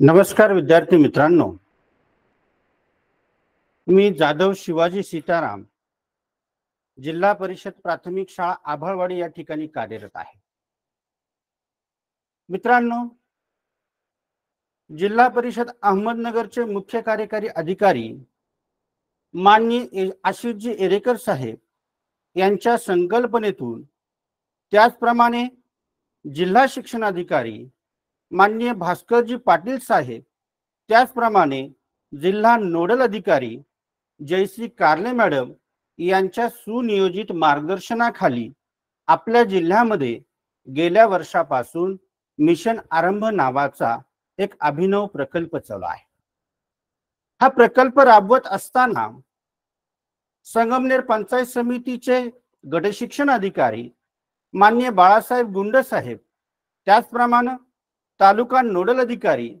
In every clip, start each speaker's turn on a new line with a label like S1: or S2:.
S1: नमस्कार विद्यार्थी मित्रांनो. मी जाधव शिवाजी सीताराम जिल्हा परिषद प्राथमिक शाळा आभाळवाडी या ठिकाणी कार्यरत आहे. मित्रांनो जिल्हा परिषद अहमदनगरचे मुख्य कार्यकारी अधिकारी माननीय आशिषजी एरेकर साहेब यांच्या संकल्पनेतून त्याचप्रमाणे जिल्हा शिक्षणाधिकारी माननीय भास्करजी पाटील साहेब. त्याचप्रमाणे जिल्हा नोडल अधिकारी जयश्री कारले मॅडम यांच्या सुनियोजित मार्गदर्शनाखाली आपल्या जिल्ह्यामध्ये गेल्या वर्षापासून मिशन आरंभ नावाचा एक अभिनव प्रकल्प चालू आहे. हा प्रकल्प राबवत असताना संगमनेर पंचायत समितीचे गटशिक्षण अधिकारी माननीय बाळासाहेब गुंड साहेब त्याचप्रमाणे तालुका नोडल अधिकारी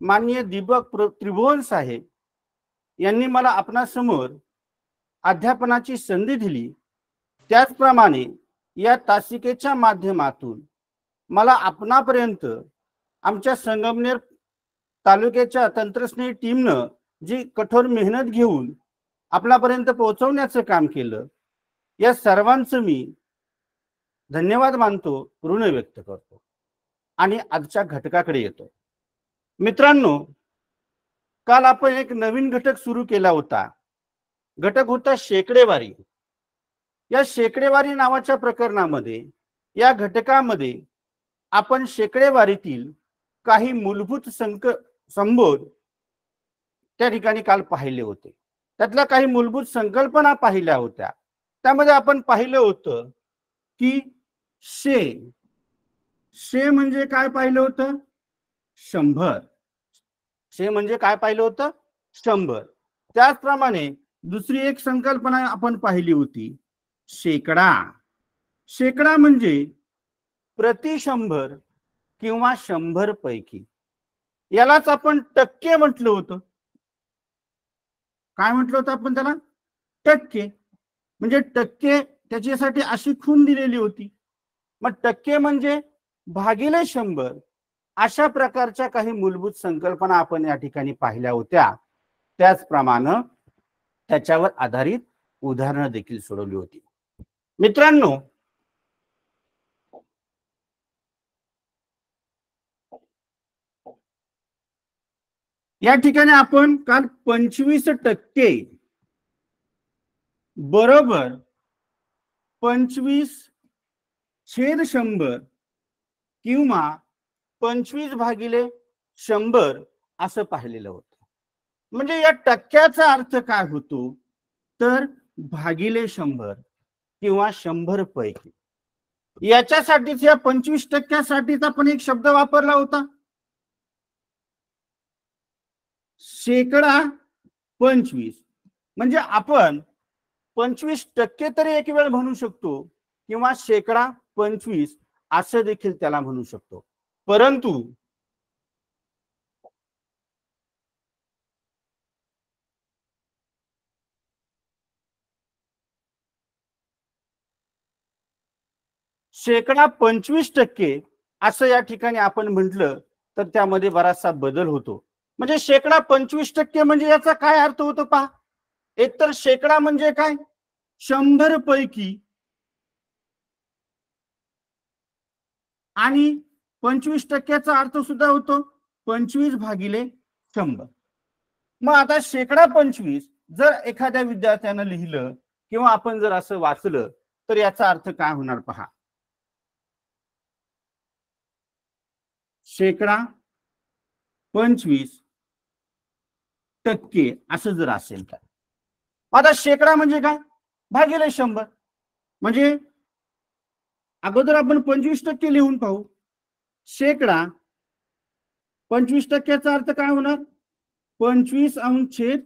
S1: माननीय दीपक प्र- त्रिभुवन साहेब यांनी मला आपणासमोर अध्यापनाची संधी दिली. त्याचप्रमाणे या तासिकेच्या माध्यमातून मला आपणापर्यंत आमच्या संगमनेर तालुक्याच्या तंत्रस्नेही टीमनं जी कठोर मेहनत घेऊन आपल्यापर्यंत पोहोचवण्याचं काम केलं या सर्वांचं मी धन्यवाद मानतो ऋण व्यक्त करतो. आणि आजच्या घटकाकडे येतो मित्रांनो काल आपण एक नवीन घटक सुरू केला होता. घटक होता शेकडेवारी. या शेकडेवारी नावाच्या प्रकरणामध्ये या घटकामध्ये आपण शेकडेवारीतील काही मूलभूत संक संबोध त्या ठिकाणी काल पाहिले होते. त्यातल्या काही मूलभूत संकल्पना पाहिल्या होत्या. त्यामध्ये आपण पाहिलं होतं की शे शे म्हणजे काय पाहिलं होतं? शंभर. शे म्हणजे काय पाहिलं होतं? शंभर. त्याचप्रमाणे दुसरी एक संकल्पना आपण पाहिली होती शेकडा. शेकडा म्हणजे प्रति शंभर किंवा शंभर पैकी. यालाच आपण टक्के म्हटलं होतं. काय म्हटलं होतं आपण त्याला? टक्के. म्हणजे टक्के त्याच्यासाठी अशी खून दिलेली होती. मग टक्के म्हणजे भागिले शंभर. अशा प्रकारच्या काही मूलभूत संकल्पना आपण या ठिकाणी पाहिल्या होत्या. त्याचप्रमाणे त्याच्यावर आधारित उदाहरणं देखील सोडवली होती. मित्रांनो या ठिकाणी आपण काल पंचवीस टक्के बरोबर पंचवीस छेद शंभर किंवा पंचवीस भागिले शंभर असं पाहिलेलं होतं. म्हणजे या टक्क्याचा अर्थ काय होतो? तर भागिले शंभर किंवा शंभर पैकी. याच्यासाठीच या पंचवीस टक्क्यासाठीच आपण एक शब्द वापरला होता. शेकडा पंचवीस. म्हणजे आपण पंचवीस टक्के तरी एक वेळ म्हणू शकतो किंवा शेकडा पंचवीस असं देखील त्याला म्हणू शकतो. परंतु शेकडा पंचवीस टक्के असं या ठिकाणी आपण म्हटलं तर त्यामध्ये बराचसा बदल होतो. म्हणजे शेकडा पंचवीस टक्के म्हणजे याचा काय अर्थ होतो पहा? एकतर शेकडा म्हणजे काय? शंभर पैकी आणि पंचवीस टक्क्याचा अर्थ सुद्धा होतो पंचवीस भागिले शंभर. मग आता शेकडा पंचवीस जर एखाद्या विद्यार्थ्यानं लिहिलं किंवा आपण जर असं वाचलं तर याचा अर्थ काय होणार पहा. शेकडा पंचवीस टक्के असं जर असेल तर. आता शेकडा म्हणजे काय? भागिले शंभर. म्हणजे अगोदर आपण पंचवीस टक्के लिहून पाहू. शेकडा. पंचवीस टक्क्याचा अर्थ काय होणार? पंचवीस अंश छेद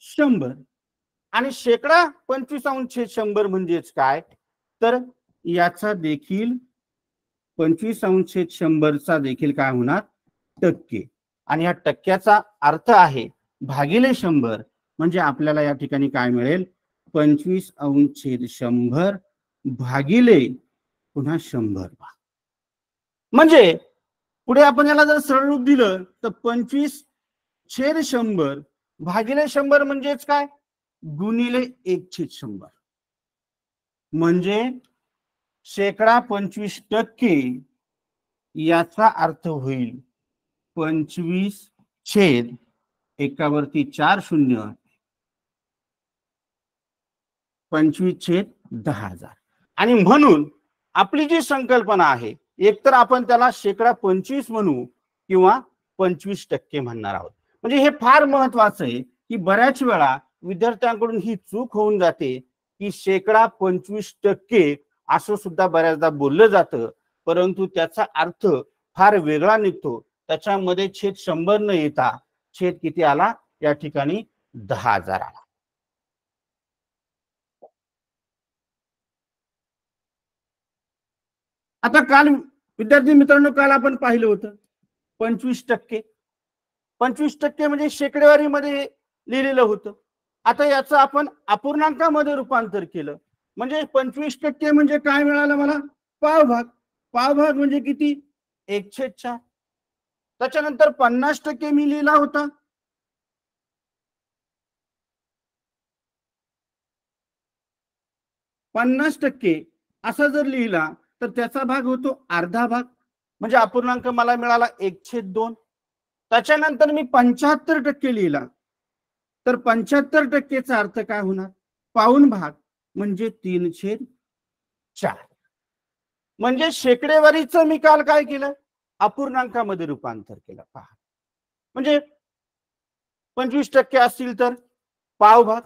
S1: शंभर. आणि शेकडा पंचवीस अंश छेद शंभर म्हणजेच काय? तर याचा देखील पंचवीस अंश छेद शंभरचा देखील काय होणार? टक्के. आणि या टक्क्याचा अर्थ आहे भागिले शंभर. म्हणजे आपल्याला या ठिकाणी काय मिळेल? पंचवीस अंश छेद शंभर भागिले पुन्हा शंभर म्हणजे पुढे आपण याला जर सरळ रूप दिलं तर पंचवीस छेद शंभर भागिले शंभर म्हणजेच काय? गुणिले एक छेद शंभर. म्हणजे शेकडा पंचवीस टक्के याचा अर्थ होईल पंचवीस छेद एकावरती चार शून्य पंचवीस छेद दहा हजार. आणि म्हणून आपली जी संकल्पना आहे एकतर आपण त्याला शेकडा पंचवीस म्हणू किंवा पंचवीस टक्के म्हणणार आहोत. म्हणजे हे फार महत्वाचं आहे की बऱ्याच वेळा विद्यार्थ्यांकडून ही चूक होऊन जाते की शेकडा पंचवीस टक्के असं सुद्धा बऱ्याचदा बोललं जातं परंतु त्याचा अर्थ फार वेगळा निघतो. त्याच्यामध्ये छेद शंभर न येता छेद किती आला? या ठिकाणी दहा हजार आला. आता काल विद्यार्थी मित्रांनो काल आपण पाहिलं होतं पंचवीस टक्के. पंचवीस टक्के म्हणजे शेकडेवारीमध्ये लिहिलेलं होतं. आता याचं आपण अपूर्णांकामध्ये रूपांतर केलं. म्हणजे पंचवीस टक्के म्हणजे काय मिळालं मला? पावभाग. पावभाग म्हणजे किती? एकशे चार. त्याच्यानंतर पन्नास टक्के मी लिहिला होता. पन्नास टक्के असा जर लिहिला तर त्याचा भाग होतो अर्धा भाग. म्हणजे अपूर्णांक मला मिळाला एकशे दोन. त्याच्यानंतर मी पंच्याहत्तर टक्के लिहिला. तर पंच्याहत्तर टक्केचा अर्थ काय होणार? पाऊन भाग म्हणजे तीन छेद चार. म्हणजे शेकडेवारीचं मी काल काय केलं? अपूर्णांकामध्ये रूपांतर केलं. पहा. म्हणजे पंचवीस टक्के असतील तर पाव भाग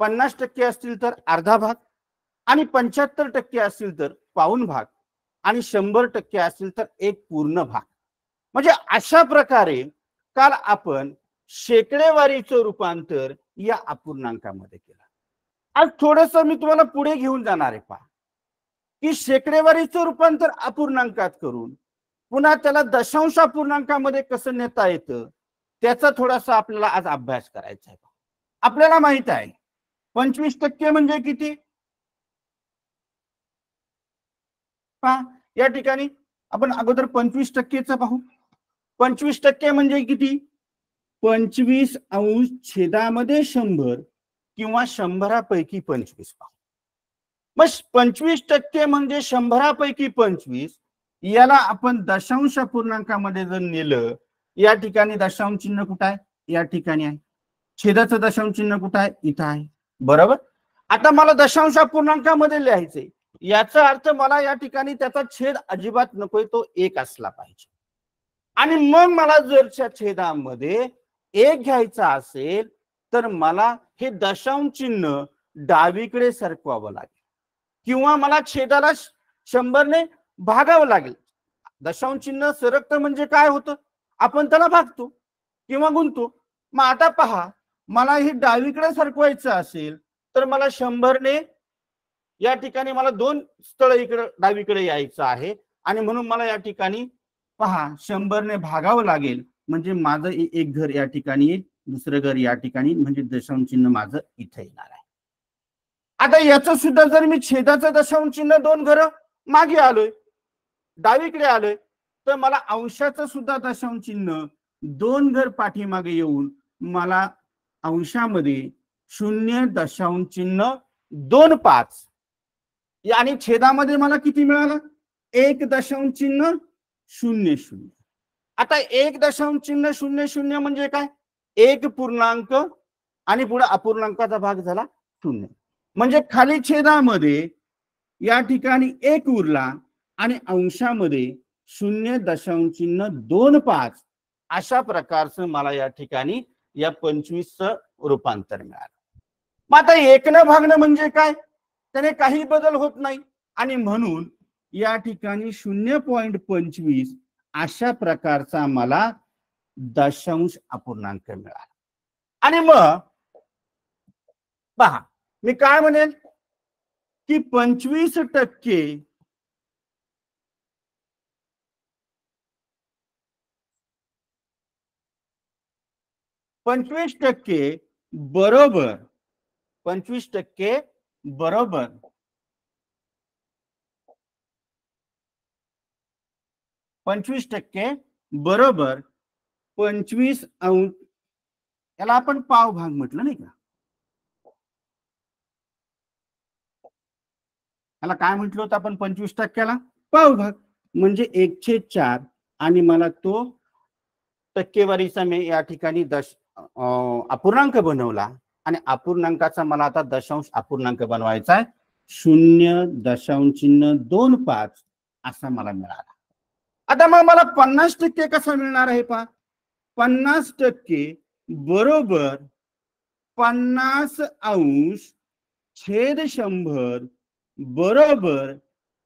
S1: पन्नास टक्के असतील तर अर्धा भाग आणि पंच्याहत्तर टक्के असतील तर पाऊन भाग आणि शंभर टक्के असतील तर एक पूर्ण भाग. म्हणजे अशा प्रकारे काल आपण शेकडेवारीचं रूपांतर या अपूर्णांकामध्ये केलं. आज थोडस मी तुम्हाला पुढे घेऊन जाणार आहे पहा. की शेकडेवारीचं रूपांतर अपूर्णांकात करून पुन्हा त्याला दशांश अपूर्णांकामध्ये कसं नेता येतं त्याचा थोडासा आपल्याला आज अभ्यास करायचा आहे आपल्याला माहीत आहे पंचवीस टक्के म्हणजे किती? पहा या ठिकाणी आपण अगोदर पंचवीस टक्केच पाहू. पंचवीस टक्के म्हणजे किती? पंचवीस अंश छेदामध्ये शंभर किंवा शंभरापैकी पंचवीस पाहू. मग पंचवीस टक्के म्हणजे शंभरापैकी पंचवीस याला आपण दशांश पूर्णांकामध्ये जर नेलं या ठिकाणी दशांश चिन्ह कुठं आहे? या ठिकाणी आहे. छेदाचं दशांश चिन्ह कुठं आहे? इथं आहे. बरोबर? आता मला दशांश पूर्णांकामध्ये लिहायचंय. याचा अर्थ मला या ठिकाणी त्याचा छेद अजिबात नकोय तो एक असला पाहिजे. आणि मग मला जर छेदामध्ये एक घ्यायचा असेल तर मला हे दशांश चिन्ह डावीकडे सरकवावं लागेल. किंवा मला छेदाला शंभरने भागावं लागेल. दशांश चिन्ह सरकतं म्हणजे काय होतं? आपण त्याला भागतो किंवा गुंतो मग आता पहा मला हे डावीकडे सरकवायचं असेल तर मला शंभरने या ठिकाणी मला दोन स्थळ इकडे डावीकडे यायचं आहे. आणि म्हणून मला या ठिकाणी पहा शंभरने भागावं लागेल. म्हणजे माझं एक घर या ठिकाणी येईल दुसरं घर या ठिकाणी म्हणजे दशांश चिन्ह माझं इथं येणार आहे. आता याचं सुद्धा जर मी छेदाचं दशांश चिन्ह दोन घर मागे आलोय डावीकडे आलोय तर मला अंशाचं सुद्धा दशांश चिन्ह दोन घर पाठीमागे येऊन मला अंशामध्ये शून्य दशांश चिन्ह दोन पाच आणि छेदामध्ये मला किती मिळालं? एक दशांश चिन्ह शून्य शून्य. आता एक दशांश चिन्ह शून्य शून्य म्हणजे काय? एक पूर्णांक आणि पुढे अपूर्णांकाचा भाग झाला शून्य. म्हणजे खाली छेदामध्ये या ठिकाणी एक उरला आणि अंशामध्ये शून्य दशांश चिन्ह दोन पाच अशा प्रकारचं मला या ठिकाणी या पंचवीसचं रूपांतर मिळालं. मग आता एकनं भागणं म्हणजे काय? त्याने काही बदल होत नाही. आणि म्हणून या ठिकाणी शून्य पॉइंट पंचवीस अशा प्रकारचा मला दशांश अपूर्णांक मिळाला. आणि मग पहा मी काय म्हणेल की पंचवीस टक्के पंचवीस टक्के बरोबर पंचवीस टक्के बरोबर. पंचवीस टक्के बरोबर. पंचवीस अंश याला आपण पाव भाग म्हटलं नाही का? याला काय म्हटलं होतं आपण पंचवीस टक्क्याला? पाव भाग म्हणजे एकशे चार. आणि मला तो टक्केवारीचा मी या ठिकाणी दश अपूर्णांक बनवला. आणि अपूर्णांकाचा मला आता दशांश अपूर्णांक बनवायचा आहे. शून्य दशांश चिन्ह दोन पाच असा मला मिळाला. आता मग मला पन्नास टक्के कसा मिळणार आहे पा पन्नास टक्के बरोबर पन्नास अंश छेद शंभर बरोबर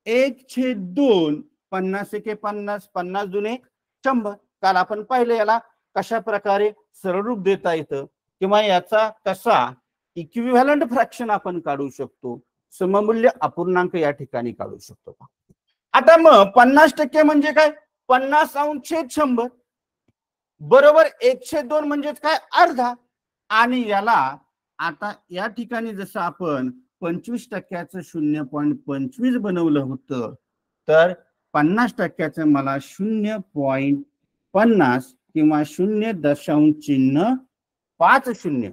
S1: एक छेद दोन पन्नास एके पन्नास पन्नास दुने शंभर. काल आपण पाहिलं याला कशा प्रकारे सरळरूप देता येतं? किंवा याचा कसा इक्विव्हॅलंट फ्रॅक्शन आपण काढू शकतो सममूल्य अपूर्णांक या ठिकाणी काढू शकतो. आता मग पन्नास टक्के म्हणजे काय? पन्नास अंशेद शंभर. बरोबर एकशे दोन म्हणजेच काय? अर्धा. आणि याला आता या ठिकाणी जसं आपण पंचवीस टक्क्याचं शून्य पॉईंट पंचवीस बनवलं होतं तर पन्नास टक्क्याचं मला शून्य पॉईंट पन्नास किंवा शून्य दशांश चिन्ह पाच शून्य.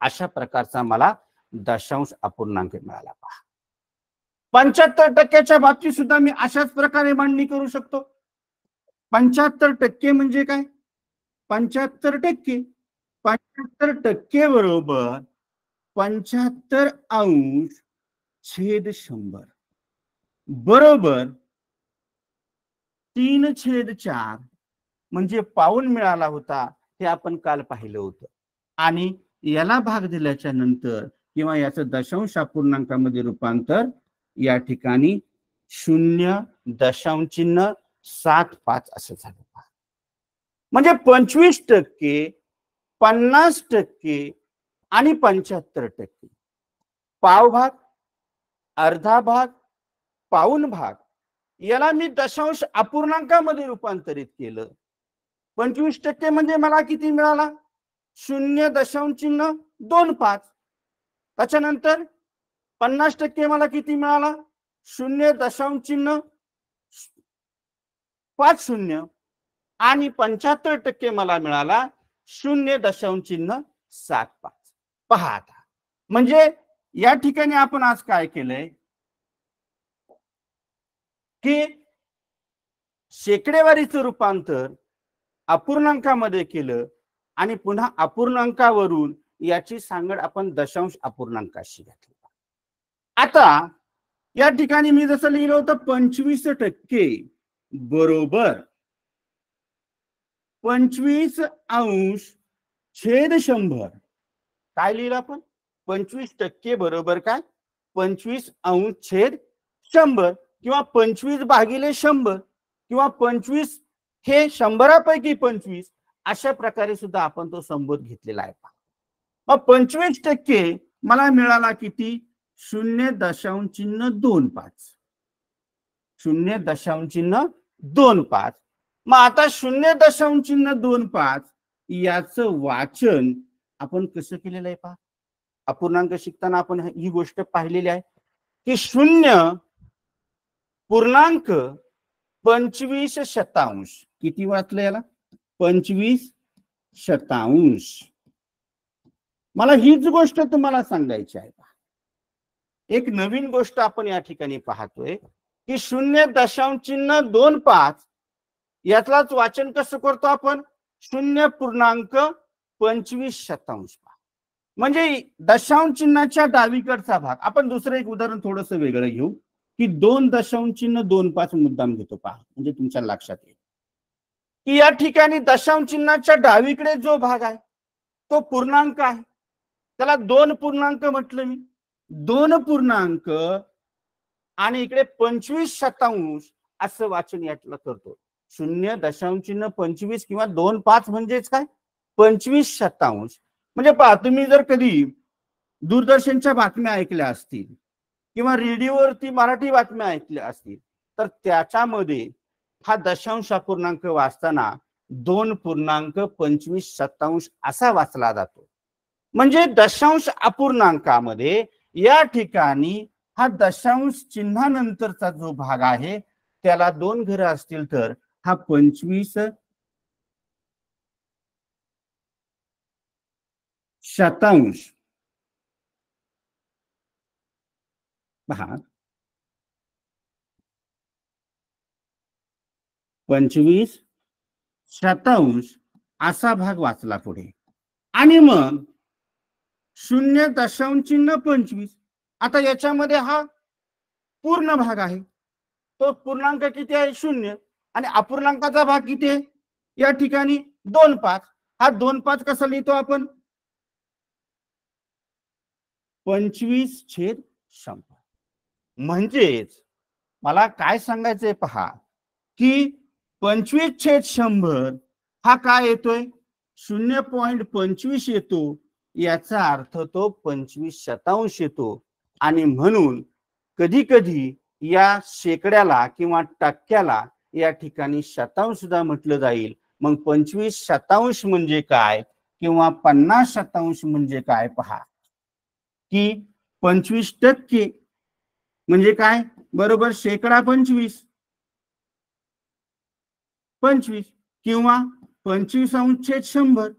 S1: अशा प्रकारचा मला दशांश अपूर्णांक मिळाला पहा. पंच्याहत्तर टक्क्याच्या बाबतीत सुद्धा मी अशाच प्रकारे मांडणी करू शकतो. पंच्याहत्तर टक्के म्हणजे काय? पंच्याहत्तर टक्के. पंच्याहत्तर टक्के बरोबर पंच्याहत्तर अंश छेद शंभर. बरोबर तीन छेद चार म्हणजे पाऊन मिळाला होता. हे आपण काल पाहिलं होतं. आणि याला भाग दिल्याच्या नंतर किंवा याचं दशांश अपूर्णांकामध्ये रूपांतर या ठिकाणी शून्य दशांश चिन्ह सात पाच असं झालं म्हणजे पंचवीस टक्के पन्नास टक्के आणि पंच्याहत्तर टक्के. पाव भाग अर्धा भाग पाऊन भाग याला मी दशांश अपूर्णांकामध्ये रूपांतरित केलं. पंचवीस टक्के म्हणजे मला किती मिळाला? शून्य दशांश चिन्ह दोन पाच. त्याच्यानंतर पन्नास टक्के मला किती मिळाला? शून्य दशांश चिन्ह पाच शून्य. आणि पंच्याहत्तर टक्के मला मिळाला शून्य दशांश चिन्ह सात पाच. पहा आता. म्हणजे या ठिकाणी आपण आज काय केलंय? की शेकडेवारीचं रूपांतर अपूर्णांकामध्ये केलं आणि पुन्हा अपूर्णांकावरून याची सांगड आपण दशांश अपूर्णांकाशी घातली. आता या ठिकाणी मी जसं लिहिलं होतं पंचवीस टक्के बरोबर. पंचवीस अंश छेद शंभर. काय लिहिलं आपण? पंचवीस टक्के बरोबर काय? पंचवीस अंश छेद शंभर किंवा पंचवीस भागिले शंभर किंवा पंचवीस हे शंभरापैकी पंचवीस अशा प्रकारे सुद्धा आपण तो संबोध घेतलेला आहे. मग पंचवीस टक्के मला मिळाला किती? शून्य दशांश चिन्ह दोन पाच. शून्य दशांश चिन्ह दोन पाच. मग आता शून्य दशांश चिन्ह दोन पाच याच वाचन आपण कसं केलेलं आहे पहा. अपूर्णांक शिकताना आपण ही गोष्ट पाहिलेली आहे की शून्य पूर्णांक पंचवीस शतांश. किती वाचलं याला? पंचवीस शतांश. मला हीच गोष्ट तुम्हाला सांगायची आहे. एक नवीन गोष्ट आपण या ठिकाणी पाहतोय की शून्य दशांश चिन्ह दोन पाच यातलाच वाचन कसं करतो आपण? शून्य पूर्णांक पंचवीस शतांश म्हणजे दशांश चिन्हाच्या डावीकडचा भाग आपण दुसरं एक उदाहरण थोडस वेगळं घेऊ की दोन दशांश चिन्ह दोन पाच मुद्दाम घेतो पहा म्हणजे तुमच्या लक्षात येईल. की या ठिकाणी दशांश चिन्हाच्या डावीकडे जो भाग आहे तो पूर्णांक आहे. त्याला दोन पूर्णांक म्हटलं मी. दोन पूर्णांक आणि इकडे पंचवीस शतांश असं वाचन यातला करतो. शून्य दशांश चिन्ह पंचवीस किंवा दोन पाच म्हणजेच काय? पंचवीस शतांश. म्हणजे पहा तुम्ही जर कधी दूरदर्शनच्या बातम्या ऐकल्या असतील किंवा रेडिओवरती मराठी बातम्या ऐकल्या असतील तर त्याच्यामध्ये हा दशांश अपूर्णांक वाचताना दोन पूर्णांक पंचवीस शतांश असा वाचला जातो. म्हणजे दशांश अपूर्णांकामध्ये या ठिकाणी हा दशांश चिन्हानंतरचा जो भाग आहे त्याला दोन घरं असतील तर हा पंचवीस शतांश पहा. पंचवीस शतांश असा भाग वाचला पुढे. आणि मग शून्य दशांश चिन्ह पंचवीस. आता याच्यामध्ये हा पूर्ण भाग आहे. तो पूर्णांक किती आहे? शून्य. आणि अपूर्णांकाचा भाग किती आहे? या ठिकाणी दोन पाच. हा दोन पाच कसा लिहितो आपण? पंचवीस छेद शंभर. म्हणजेच मला काय सांगायचंय पहा की पंचवीस छेद शंभर हा काय येतोय? शून्य पॉइंट पंचवीस येतो. याचा अर्थ तो पंचवीस शतांश येतो. आणि म्हणून कधी कधी या शेकड्याला किंवा टक्क्याला या ठिकाणी शतांश सुद्धा म्हटलं जाईल. मग पंचवीस शतांश म्हणजे काय? किंवा पन्नास शतांश म्हणजे काय? पहा. की पंचवीस टक्के. म्हणजे काय? बरोबर शेकडा पंचवीस. पंचवीस किंवा पंचवीस अंशेद शंभर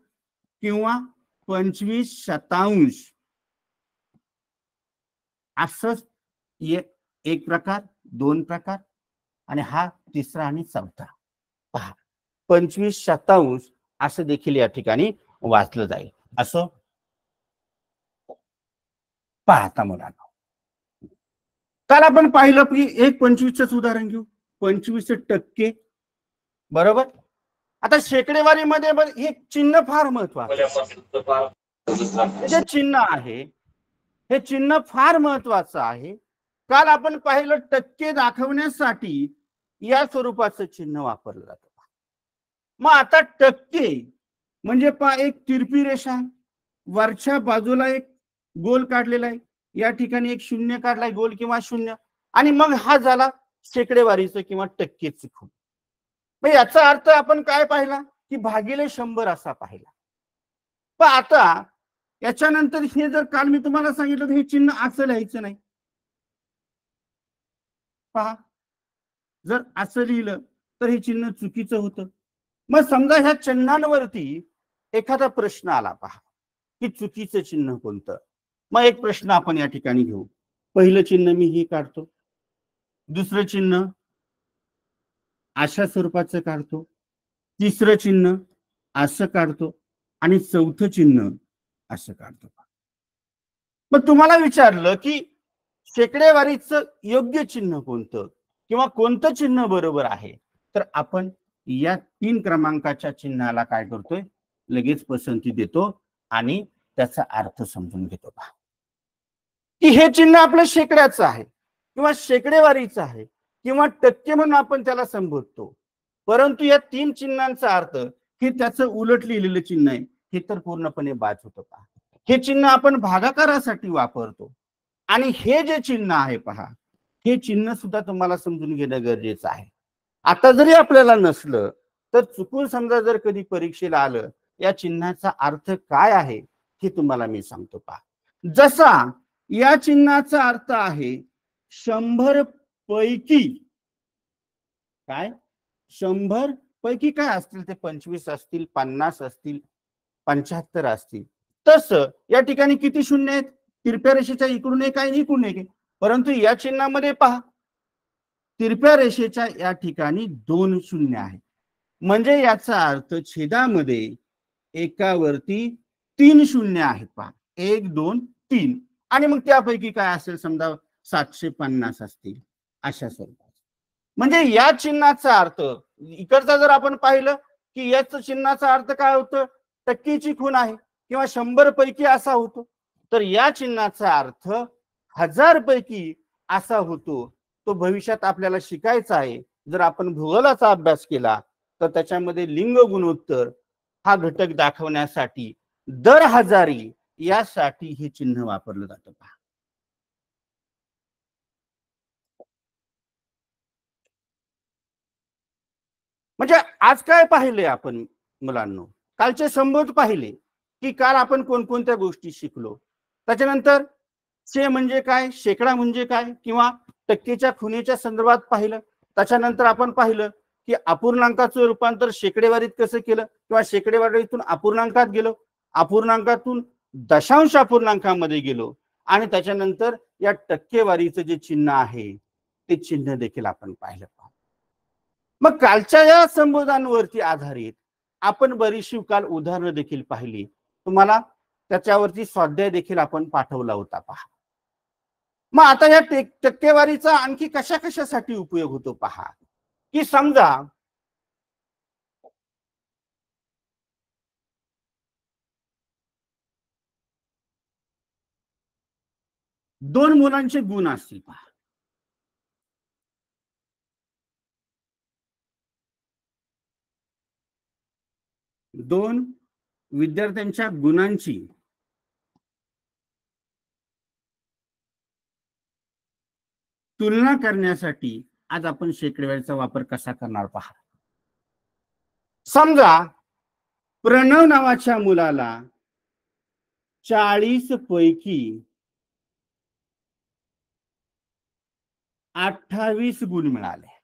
S1: किंवा पंचवीस शतांश. असंच एक प्रकार दोन प्रकार आणि हा तिसरा आणि चौथा. पहा पंचवीस शतांश असं देखील या ठिकाणी वाचलं जाईल. असं? पाहता मुलांना. काल आपण पाहिलं की एक पंचवीसच उदाहरण घेऊ. पंचवीस टक्के बरोबर? आता शेकडेवारीमध्ये पण हे चिन्ह फार महत्वाचं जे चिन्ह आहे हे चिन्ह फार महत्वाचं आहे. काल आपण पाहिलं टक्के दाखवण्यासाठी या स्वरूपाचं चिन्ह वापरलं जात. मग आता टक्के म्हणजे पा एक तिरपी रेषा वरच्या बाजूला एक गोल काढलेला आहे. या ठिकाणी एक शून्य काढलाय गोल किंवा शून्य. आणि मग हा झाला शेकडेवारीचं किंवा टक्केच खूप मग याचा अर्थ आपण काय पाहिला? की भागिले शंभर असा पाहिला. पण आता याच्यानंतर हे जर काल मी तुम्हाला सांगितलं तर हे चिन्ह असं लिहायचं नाही. पहा. जर असं लिहिलं तर हे चिन्ह चुकीचं होतं. मग समजा ह्या चिन्हांवरती एखादा प्रश्न आला पहा. की चुकीचं चिन्ह कोणतं? मग एक प्रश्न आपण या ठिकाणी घेऊ. पहिलं चिन्ह मी हे काढतो. दुसरं चिन्ह अशा स्वरूपाचं काढतो. तिसरं चिन्ह असं काढतो आणि चौथं चिन्ह असं काढतो. मग तुम्हाला विचारलं की शेकडेवारीचं योग्य चिन्ह कोणतं? किंवा कोणतं चिन्ह बरोबर आहे? तर आपण या तीन क्रमांकाच्या चिन्हाला काय करतोय? लगेच पसंती देतो आणि त्याचा अर्थ समजून घेतो पहा. की हे चिन्ह आपलं शेकड्याचं आहे किंवा शेकडेवारीचं आहे. किंवा टक्के म्हणून आपण त्याला संबोधतो. परंतु या तीन चिन्हांचा अर्थ हे त्याचं उलट लिहिलेलं चिन्ह आहे हे तर पूर्णपणे बाद होतं पहा. हे चिन्ह आपण भागाकारासाठी वापरतो. आणि हे जे चिन्ह आहे पहा हे चिन्ह सुद्धा तुम्हाला समजून घेणं गरजेचं आहे. आता जरी आपल्याला नसलं तर चुकून समजा जर कधी परीक्षेला आलं या चिन्हाचा अर्थ काय आहे हे तुम्हाला मी सांगतो पहा. जसा या चिन्हाचा अर्थ आहे शंभर पैकी. काय? शंभर पैकी काय असतील ते? पंचवीस असतील पन्नास असतील पंच्याहत्तर असतील. तस या ठिकाणी किती शून्य आहेत? तिरप्या रेषेच्या इकडून एक आहे इकडून एक परंतु या चिन्हामध्ये पहा. तिरप्या रेषेच्या या ठिकाणी दोन शून्य आहेत. म्हणजे याचा अर्थ छेदामध्ये एकावरती तीन शून्य आहेत पहा. एक दोन तीन. आणि मग त्यापैकी काय असेल समजा? सातशे पन्नास असतील. अशा स्वरूपात. म्हणजे या चिन्हाचा अर्थ इकडचा जर आपण पाहिलं की याच चिन्हाचा अर्थ काय होतं? टक्केची खून आहे किंवा शंभर पैकी असा होतो. तर या चिन्हाचा अर्थ हजार पैकी असा होतो. तो भविष्यात आपल्याला शिकायचा आहे. जर आपण भूगोलाचा अभ्यास केला तर त्याच्यामध्ये लिंग गुणोत्तर हा घटक दाखवण्यासाठी दर हजारी यासाठी हे चिन्ह वापरलं जातं पहा म्हणजे आज काय पाहिले आपण मुलांना? कालचे संबोध पाहिले की काल आपण कोणकोणत्या गोष्टी शिकलो? त्याच्यानंतर शे म्हणजे काय शेकडा म्हणजे काय किंवा टक्केच्या खुनेच्या संदर्भात पाहिलं. त्याच्यानंतर आपण पाहिलं की अपूर्णांकाचं रूपांतर शेकडेवारीत कसं केलं किंवा शेकडेवारीतून अपूर्णांकात गेलो? अपूर्णांकातून दशांश अपूर्णांकामध्ये गेलो आणि त्याच्यानंतर या टक्केवारीचं जे चिन्ह आहे ते चिन्ह देखील आपण पाहिलं. मग कालच्या या संबोधांवरती आधारित आपण बरीचशी काल उदाहरणं देखील पाहिली. तुम्हाला त्याच्यावरती स्वाध्याय देखील आपण पाठवला होता पहा. मग आता या टक्केवारीचा आणखी कशा कशासाठी उपयोग होतो पहा? की समजा दोन मुलांचे गुण असतील पहा. दोन विद्यार्थ्यांच्या गुणांची. तुलना करण्यासाठी आज आपण शेकडेवारीचा वापर कसा करणार पहा. समजा प्रणव नावाच्या मुलाला चाळीस पैकी अठ्ठावीस गुण मिळाले.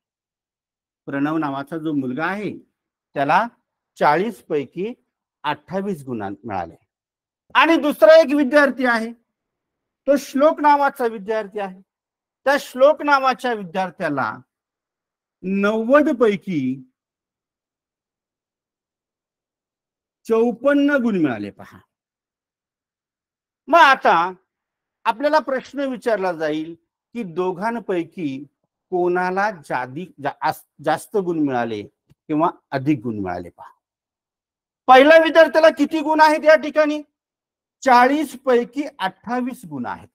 S1: प्रणव नावाचा जो मुलगा आहे त्याला चाळीस पैकी अठ्ठावीस गुण मिळाले. आणि दुसरा एक विद्यार्थी आहे. तो श्लोक नावाचा विद्यार्थी आहे. त्या श्लोक नावाच्या विद्यार्थ्याला नव्वद पैकी चौपन्न गुण मिळाले पहा. मग आता आपल्याला प्रश्न विचारला जाईल की दोघांपैकी कोणाला जादी जास्त गुण मिळाले किंवा अधिक गुण मिळाले पहा. पहिल्या विद्यार्थ्याला किती गुण आहेत या ठिकाणी? चाळीस पैकी अठ्ठावीस गुण आहेत.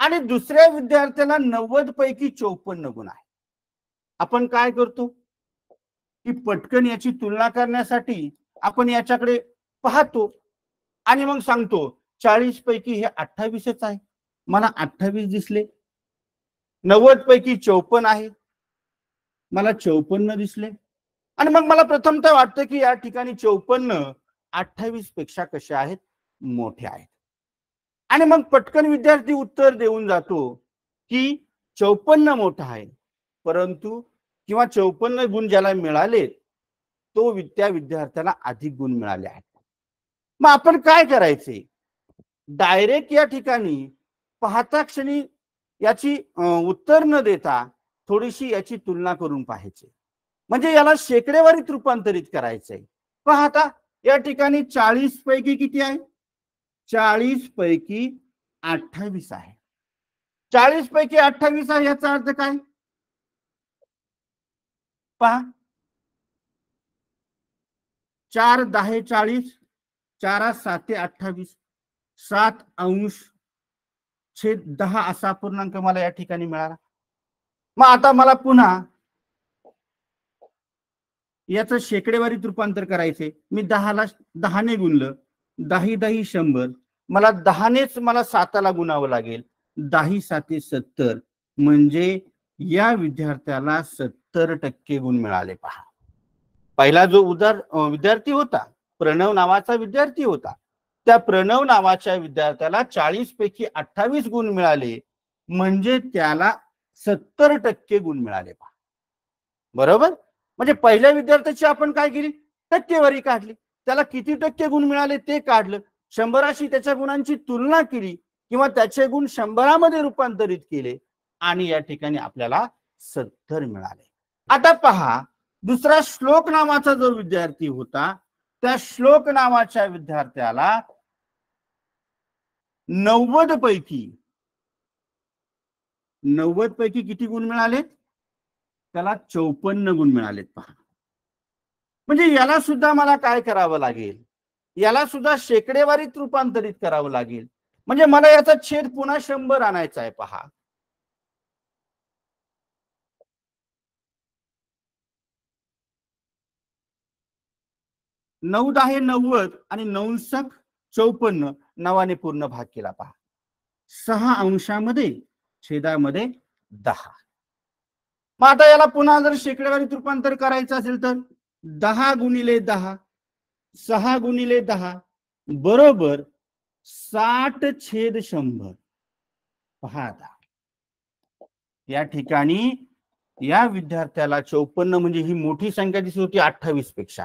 S1: आणि दुसऱ्या विद्यार्थ्याला नव्वद पैकी चौपन्न गुण आहे आपण काय करतो? की पटकन याची तुलना करण्यासाठी आपण याच्याकडे पाहतो आणि मग सांगतो चाळीस पैकी हे अठ्ठावीसच आहे. मला अठ्ठावीस दिसले. नव्वद पैकी चौपन्न आहे. मला चौपन्न दिसले. आणि मग मला प्रथमतः वाटतं की या ठिकाणी चौपन्न अठ्ठावीसपेक्षा कसे आहेत? मोठे आहेत. आणि मग पटकन विद्यार्थी उत्तर देऊन जातो की चौपन्न मोठा आहे. परंतु किंवा चौपन्न गुण ज्याला मिळाले तो त्या विद्यार्थ्याला अधिक गुण मिळाले आहेत. मग आपण काय करायचे? डायरेक्ट या ठिकाणी पाहता क्षणी याची उत्तर न देता थोडीशी याची तुलना करून पाहायची. म्हणजे याला शेकडेवारीत रूपांतरित करायचंय. पाहता या ठिकाणी चाळीस पैकी किती आहे? चाळीस पैकी अठ्ठावीस आहे. चाळीस पैकी अठ्ठावीस आहे याचा अर्थ काय? पहा. चार दहा चाळीस चारा साते अठ्ठावीस सात अंश छेद दहा असा पूर्णांक मला या ठिकाणी मिळाला. मग आता मला पुन्हा याचं शेकडेवारीत रूपांतर करायचे. मी दहाला दहाने गुणलं. दही दही शंभर. मला दहानेच मला साताला गुणावं लागेल. दही साते सत्तर. म्हणजे या विद्यार्थ्याला सत्तर टक्के गुण मिळाले पहा. पहिला जो उदार विद्यार्थी होता प्रणव नावाचा विद्यार्थी होता त्या प्रणव नावाच्या विद्यार्थ्याला चाळीस पैकी अठ्ठावीस गुण मिळाले. म्हणजे त्याला सत्तर टक्के गुण मिळाले पहा. बरोबर? म्हणजे पहिल्या विद्यार्थ्याची आपण काय केली? टक्केवारी काढली. त्याला किती टक्के गुण मिळाले ते काढलं. शंभराशी त्याच्या गुणांची तुलना केली किंवा त्याचे गुण शंभरामध्ये रूपांतरित केले आणि या ठिकाणी आपल्याला सत्तर मिळाले. आता पहा दुसरा श्लोक नावाचा जो विद्यार्थी होता त्या श्लोक नावाच्या विद्यार्थ्याला नव्वद पैकी नव्वद पैकी किती गुण मिळाले? त्याला चौपन्न गुण मिळालेत पहा. म्हणजे याला सुद्धा मला काय करावं लागेल? याला सुद्धा शेकडेवारीत रूपांतरित करावं लागेल. म्हणजे मला याचा छेद पुन्हा शंभर आणायचा आहे पहा. नऊ दहा नव्वद आणि नऊसक चौपन्न नवाने पूर्ण भाग केला पहा. सहा अंशामध्ये छेदामध्ये दहा. मग आता याला पुन्हा जर शेकडेवारीत रूपांतर करायचं असेल तर दहा गुणिले दहा सहा गुणिले दहा बरोबर साठ छेद शंभर. पहा आता. या ठिकाणी या विद्यार्थ्याला चौपन्न म्हणजे ही मोठी संख्या दिसत होती अठ्ठावीसपेक्षा.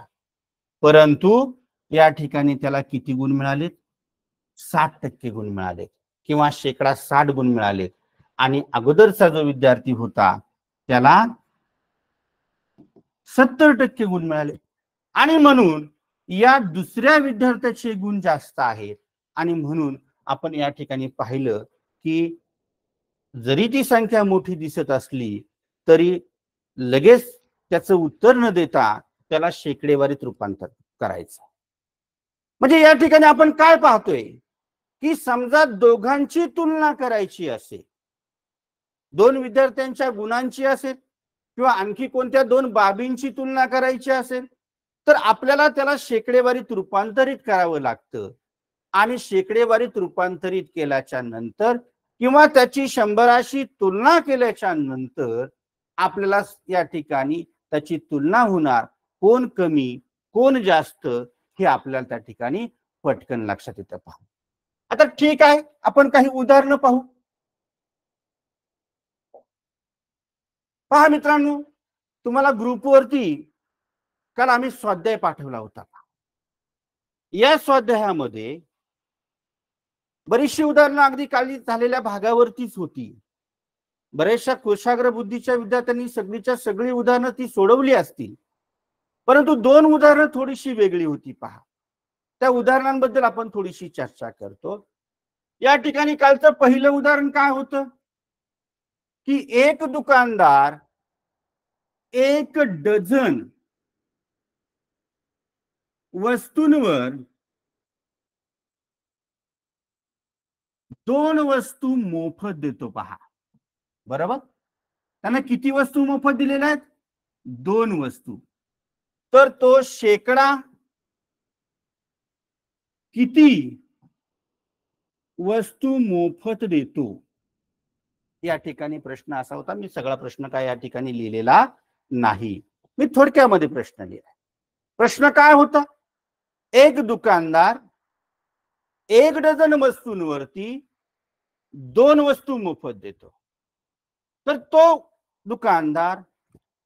S1: परंतु या ठिकाणी त्याला किती गुण मिळाले साठ टक्के गुण मिळाले किंवा शेकडा साठ गुण मिळाले आणि अगोदरचा जो विद्यार्थी होता त्याला सत्तर टक्के गुण मिळाले. आणि म्हणून या दुसऱ्या विद्यार्थ्याचे गुण जास्त आहेत. आणि म्हणून आपण या ठिकाणी पाहिलं की जरी ती संख्या मोठी दिसत असली तरी लगेच त्याचं उत्तर न देता त्याला शेकडेवारीत रूपांतर करायचं. म्हणजे या ठिकाणी आपण काय पाहतोय? की समजा दोघांची तुलना करायची असेल दोन विद्यार्थ्यांच्या गुणांची असेल किंवा आणखी कोणत्या दोन बाबींची तुलना करायची असेल तर आपल्याला त्याला शेकडेवारीत रूपांतरित करावं लागतं. आणि शेकडेवारीत रूपांतरित केल्याच्यानंतर किंवा त्याची शंभराशी तुलना केल्याच्यानंतर आपल्याला या ठिकाणी त्याची तुलना होणार. कोण कमी कोण जास्त हे आपल्याला त्या ठिकाणी पटकन लक्षात येतं पाहू. आता ठीक आहे आपण काही उदाहरणं पाहू. पहा मित्रांनो तुम्हाला ग्रुपवरती काल आम्ही स्वाध्याय पाठवला होता. या स्वाध्यायामध्ये बरीचशी उदाहरणं अगदी काली झालेल्या भागावरतीच होती. बऱ्याचशा कोशाग्र बुद्धीच्या विद्यार्थ्यांनी सगळीच्या सगळी उदाहरणं ती सोडवली असतील. परंतु दोन उदाहरणं थोडीशी वेगळी होती पहा. त्या उदाहरणांबद्दल आपण थोडीशी चर्चा करतो. या ठिकाणी कालचं पहिलं उदाहरण काय होतं? की एक दुकानदार एक डझन वस्तूंवर दोन वस्तू मोफत देतो पहा. बरोबर? त्यांना किती वस्तू मोफत दिलेल्या आहेत? दोन वस्तू. तर तो शेकडा किती वस्तू मोफत देतो? या ठिकाणी प्रश्न असा होता मी सगळा प्रश्न काय या ठिकाणी लिहिलेला नाही. मी थोडक्यामध्ये प्रश्न लिहिला. प्रश्न काय होता? एक दुकानदार एक डझन वस्तूंवरती दोन वस्तू मोफत देतो. तर तो दुकानदार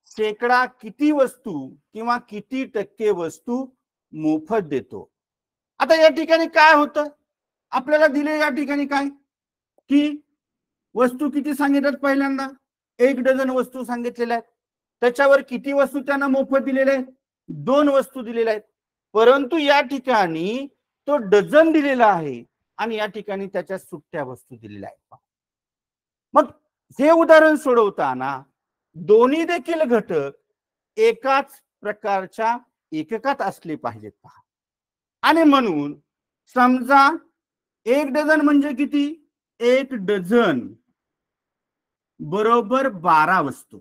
S1: शेकडा किती वस्तू किंवा किती टक्के वस्तू मोफत देतो. आता या ठिकाणी काय होतं? आपल्याला दिले या ठिकाणी काय? की वस्तू किती सांगितल्यात पहिल्यांदा? एक डझन वस्तू सांगितलेल्या आहेत. त्याच्यावर किती वस्तू त्यांना मोफत दिलेल्या आहेत? दोन वस्तू दिलेल्या आहेत. परंतु या ठिकाणी तो डझन दिलेला आहे आणि या ठिकाणी त्याच्या सुट्ट्या वस्तू दिलेल्या आहेत. मग हे उदाहरण सोडवताना दोन्ही देखील घटक एकाच प्रकारच्या एककात असले पाहिजेत पहा. आणि म्हणून समजा एक डझन म्हणजे किती? एक डझन. बरोबर बारा वस्तू.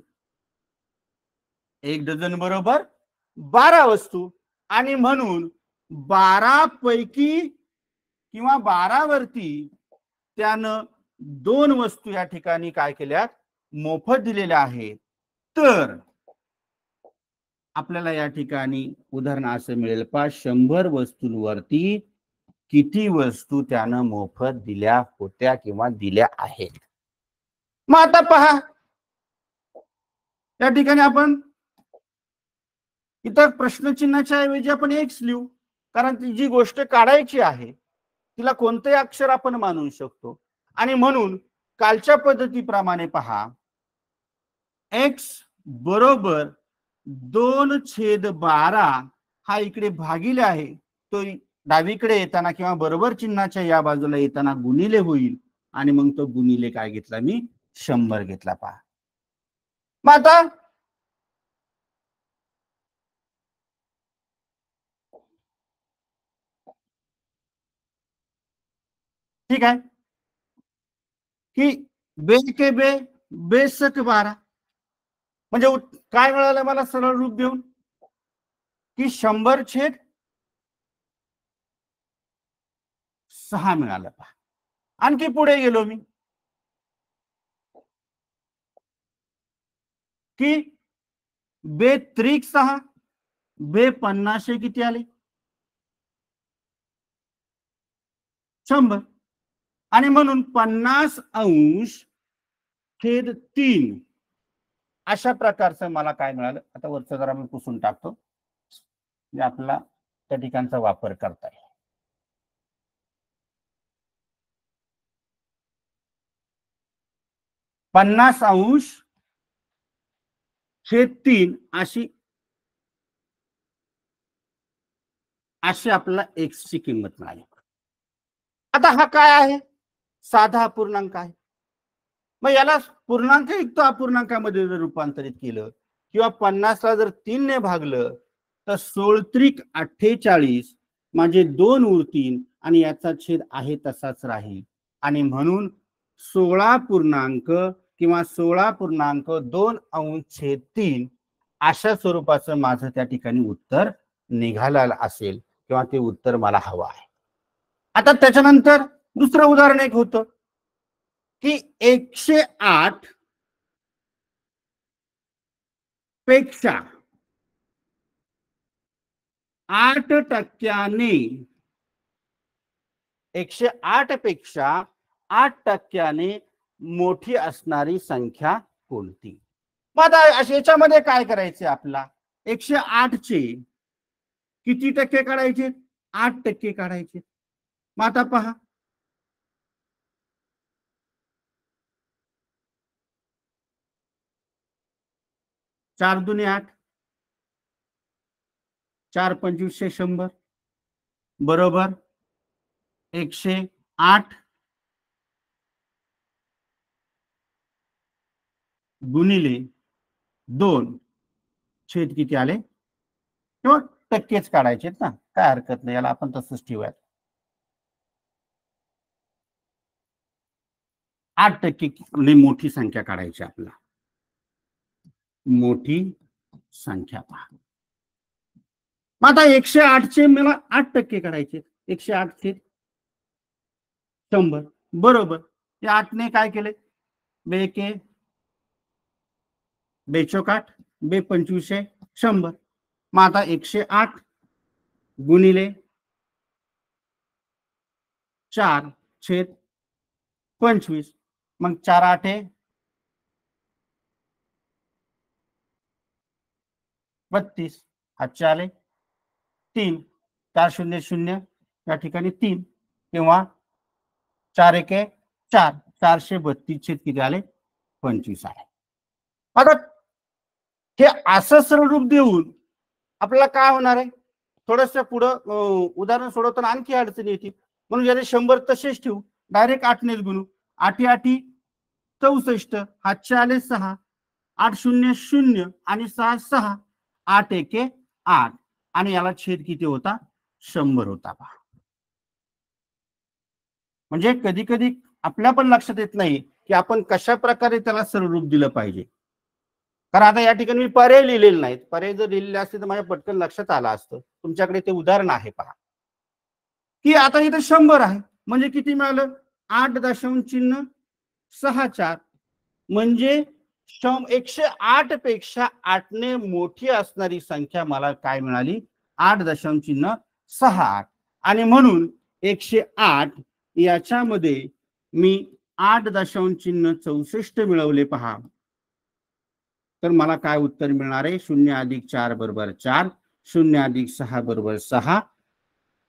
S1: एक डझन बरोबर बारा वस्तू. आणि म्हणून बारा पैकी किंवा बारावरती त्यानं दोन वस्तू या ठिकाणी काय केल्यात? मोफत दिलेल्या आहेत. तर आपल्याला या ठिकाणी उदाहरण असं मिळेल पा शंभर वस्तूंवरती किती वस्तू त्यानं मोफत दिल्या होत्या किंवा दिल्या आहेत? मग आता पहा. या ठिकाणी आपण इतर प्रश्नचिन्हाच्या ऐवजी आपण एक्स लिहू. कारण ती जी गोष्ट काढायची आहे तिला कोणतंही अक्षर आपण मानू शकतो. आणि म्हणून कालच्या पद्धतीप्रमाणे पहा. एक्स बरोबर दोन छेद बारा हा इकडे भागिले आहे. तो डावीकडे येताना किंवा बरोबर चिन्हाच्या या बाजूला येताना गुणिले होईल. आणि मग तो गुणिले काय घेतला मी? शंभर घेतला पहा. मग आता ठीक आहे. की बे के बे बेसक बारा. म्हणजे काय मिळालं मला सरळ रूप देऊन? की शंभर छेद सहा मिळालं पहा. आणखी पुढे गेलो मी. की बे त्रिक सहा बे पन्नासशे किती आले? शंभर. आणि म्हणून पन्नास अंश छेद तीन. अशा प्रकारचं मला काय मिळालं? आता वरचं जरा मी पुसून टाकतो. जे आपल्याला त्या ठिकाणचा वापर करता येईल. पन्नास अंश छेद तीन अशी अशी आपल्याला एक्सची किंमत मिळाली. आता हा काय आहे? साधा अपूर्णांक आहे. मग याला पूर्णांक युक्त अपूर्णांकामध्ये जर रूपांतरित केलं किंवा पन्नासला जर तीनने भागलं तर सोळत्रिक अठ्ठेचाळीस म्हणजे दोन उरतीन आणि याचा छेद आहे तसाच राहील. आणि म्हणून सोळा पूर्णांक किंवा सोळा पूर्णांक दोन अंश छेद तीन अशा स्वरूपाचं माझं त्या ठिकाणी उत्तर निघालं असेल किंवा ते उत्तर मला हवं आहे. आता त्याच्यानंतर दुसरं उदाहरण एक होतं की एकशे आठपेक्षा आठ टक्क्याने एकशे आठपेक्षा आठ टक्क्याने मोठी असणारी संख्या कोणती? मग आता याच्यामध्ये काय करायचे आपला? एकशे आठ चे किती टक्के काढायचे? आठ टक्के काढायचे. मग आता पहा. चार दुने आठ. चार पंचवीसशे शंभर. बरोबर. एकशे आठ. गुणिले दोन. छेद किती आले? किंवा टक्केच काढायचे ना. काय हरकत नाही. याला आपण तसंच ठेवूयात. आठ टक्के म्हणजे मोठी संख्या काढायची आपला मोठी संख्या पहा. मग आता एकशे आठचे मला आठ टक्के काढायचे एकशे आठ ते शंभर. बरोबर. ते आठने काय केले? बेके बेचोक आठ बे पंचवीसशे शंभर. मग आता एकशे आठ गुणिले चार छेद पंचवीस. मग चार आठे बत्तीस. आजचे आले तीन. चार शून्य शून्य. या ठिकाणी तीन. किंवा चार एके चार. चारशे बत्तीस छेद किती आले? पंचवीस आले. आता हे असं सरळ रूप देऊन आपल्याला काय होणार आहे? थोडस पुढं उदाहरण सोडवताना आणखी अडचणी येतील. म्हणून याने शंभर तसेच ठेवू. डायरेक्ट आठनेच गुणू. आठी आठी चौसष्ट हा आले सहा आठ शून्य शून्य आणि सहा सहा आठ एके आठ. आणि याला छेद किती होता? शंभर होता पहा म्हणजे कधी कधी आपल्या पण लक्षात येत नाही की आपण कशा प्रकारे त्याला स्वरूप दिलं पाहिजे. कारण आता या ठिकाणी मी पर्याय लिहिलेले नाहीत. पर्याय जर लिहिलेले असते तर माझ्या पटकन लक्षात आलं असतं. तुमच्याकडे ते उदाहरण आहे पहा. की आता इथं शंभर आहे. म्हणजे किती मिळालं? आठ दशांश चिन्ह सहा चार. म्हणजे एकशे आठपेक्षा आठने मोठी असणारी संख्या मला काय मिळाली? आठ दशांश चिन्ह सहा आठ. आणि म्हणून एकशे आठ याच्यामध्ये मी आठ दशांश चिन्ह चौसष्ट मिळवले पहा. तर मला काय उत्तर मिळणार आहे? शून्य अधिक चार बरोबर चार शून्य अधिक सहा बरोबर सहा.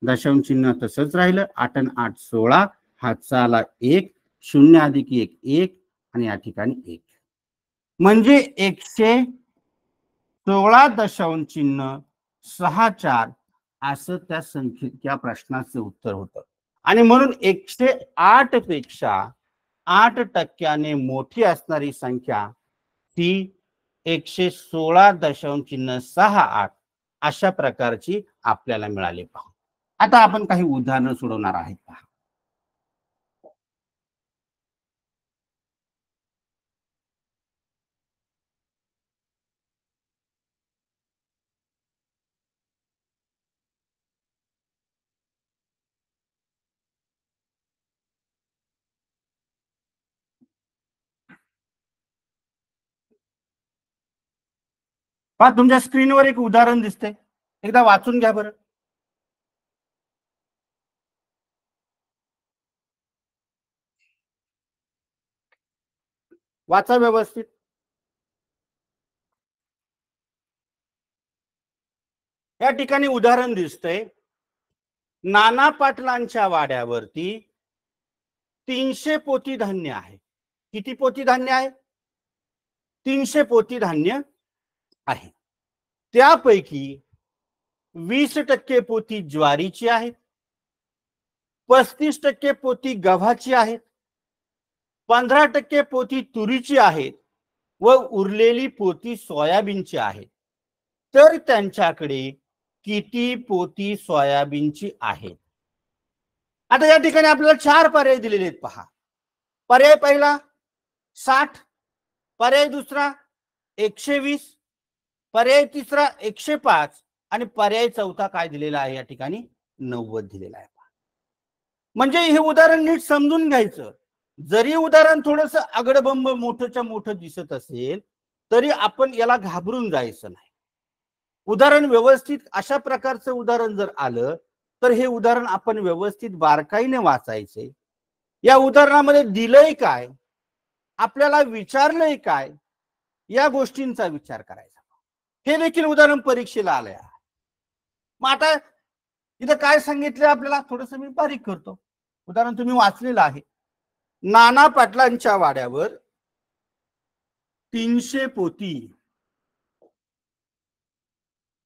S1: दशांश चिन्ह तसंच राहिलं. आठ आणि आठ सोळा हातचा एक शून्य अधिक एक एक आणि या ठिकाणी एक. म्हणजे एकशे सोळा दशांश चिन्ह सहा चार असं त्या संख्ये त्या प्रश्नाचं उत्तर होतं. आणि म्हणून एकशे आठपेक्षा आठ टक्क्याने मोठी असणारी संख्या ती एकशे सोळा दशांश चिन्ह सहा आठ अशा प्रकारची आपल्याला मिळाली पाहू. आता आपण काही उदाहरणं सोडवणार आहेत पहा. पहा तुमच्या स्क्रीनवर एक उदाहरण दिसते एकदा वाचून घ्या बरं. वाचा व्यवस्थित. या ठिकाणी उदाहरण दिसतंय. नाना पाटलांच्या वाड्यावरती तीनशे पोती धान्य आहे. किती पोती धान्य आहे? तीनशे पोती धान्य आहे. त्यापैकी वीस टक्के पोती ज्वारीची आहेत. पस्तीस टक्के पोती गव्हाची आहेत. पंधरा टक्के पोती तुरीची आहेत व उरलेली पोती सोयाबीनची आहेत. तर त्यांच्याकडे किती पोती सोयाबीनची आहेत? आता या ठिकाणी आपल्याला चार पर्याय दिलेले आहेत पहा. पर्याय पहिला साठ पर्याय दुसरा एकशे वीस पर्याय तिसरा एकशे पाच आणि पर्याय चौथा काय दिलेला आहे या ठिकाणी? नव्वद दिलेला आहे. म्हणजे हे उदाहरण नीट समजून घ्यायचं. जरी उदाहरण थोडस अगडबंब मोठच्या मोठं दिसत असेल तरी आपण याला घाबरून जायचं नाही. उदाहरण व्यवस्थित अशा प्रकारचं उदाहरण जर आलं तर हे उदाहरण आपण व्यवस्थित बारकाईने वाचायचे. या उदाहरणामध्ये दिलंय काय? आपल्याला विचारलंय काय? या गोष्टींचा विचार करायचा. हे देखील उदाहरण परीक्षेला आलंय. मग आता इथं काय सांगितलं आपल्याला? थोडस मी बारीक करतो. उदाहरण तुम्ही वाचलेलं आहे. नाना पाटलांच्या वाड्यावर तीनशे पोती.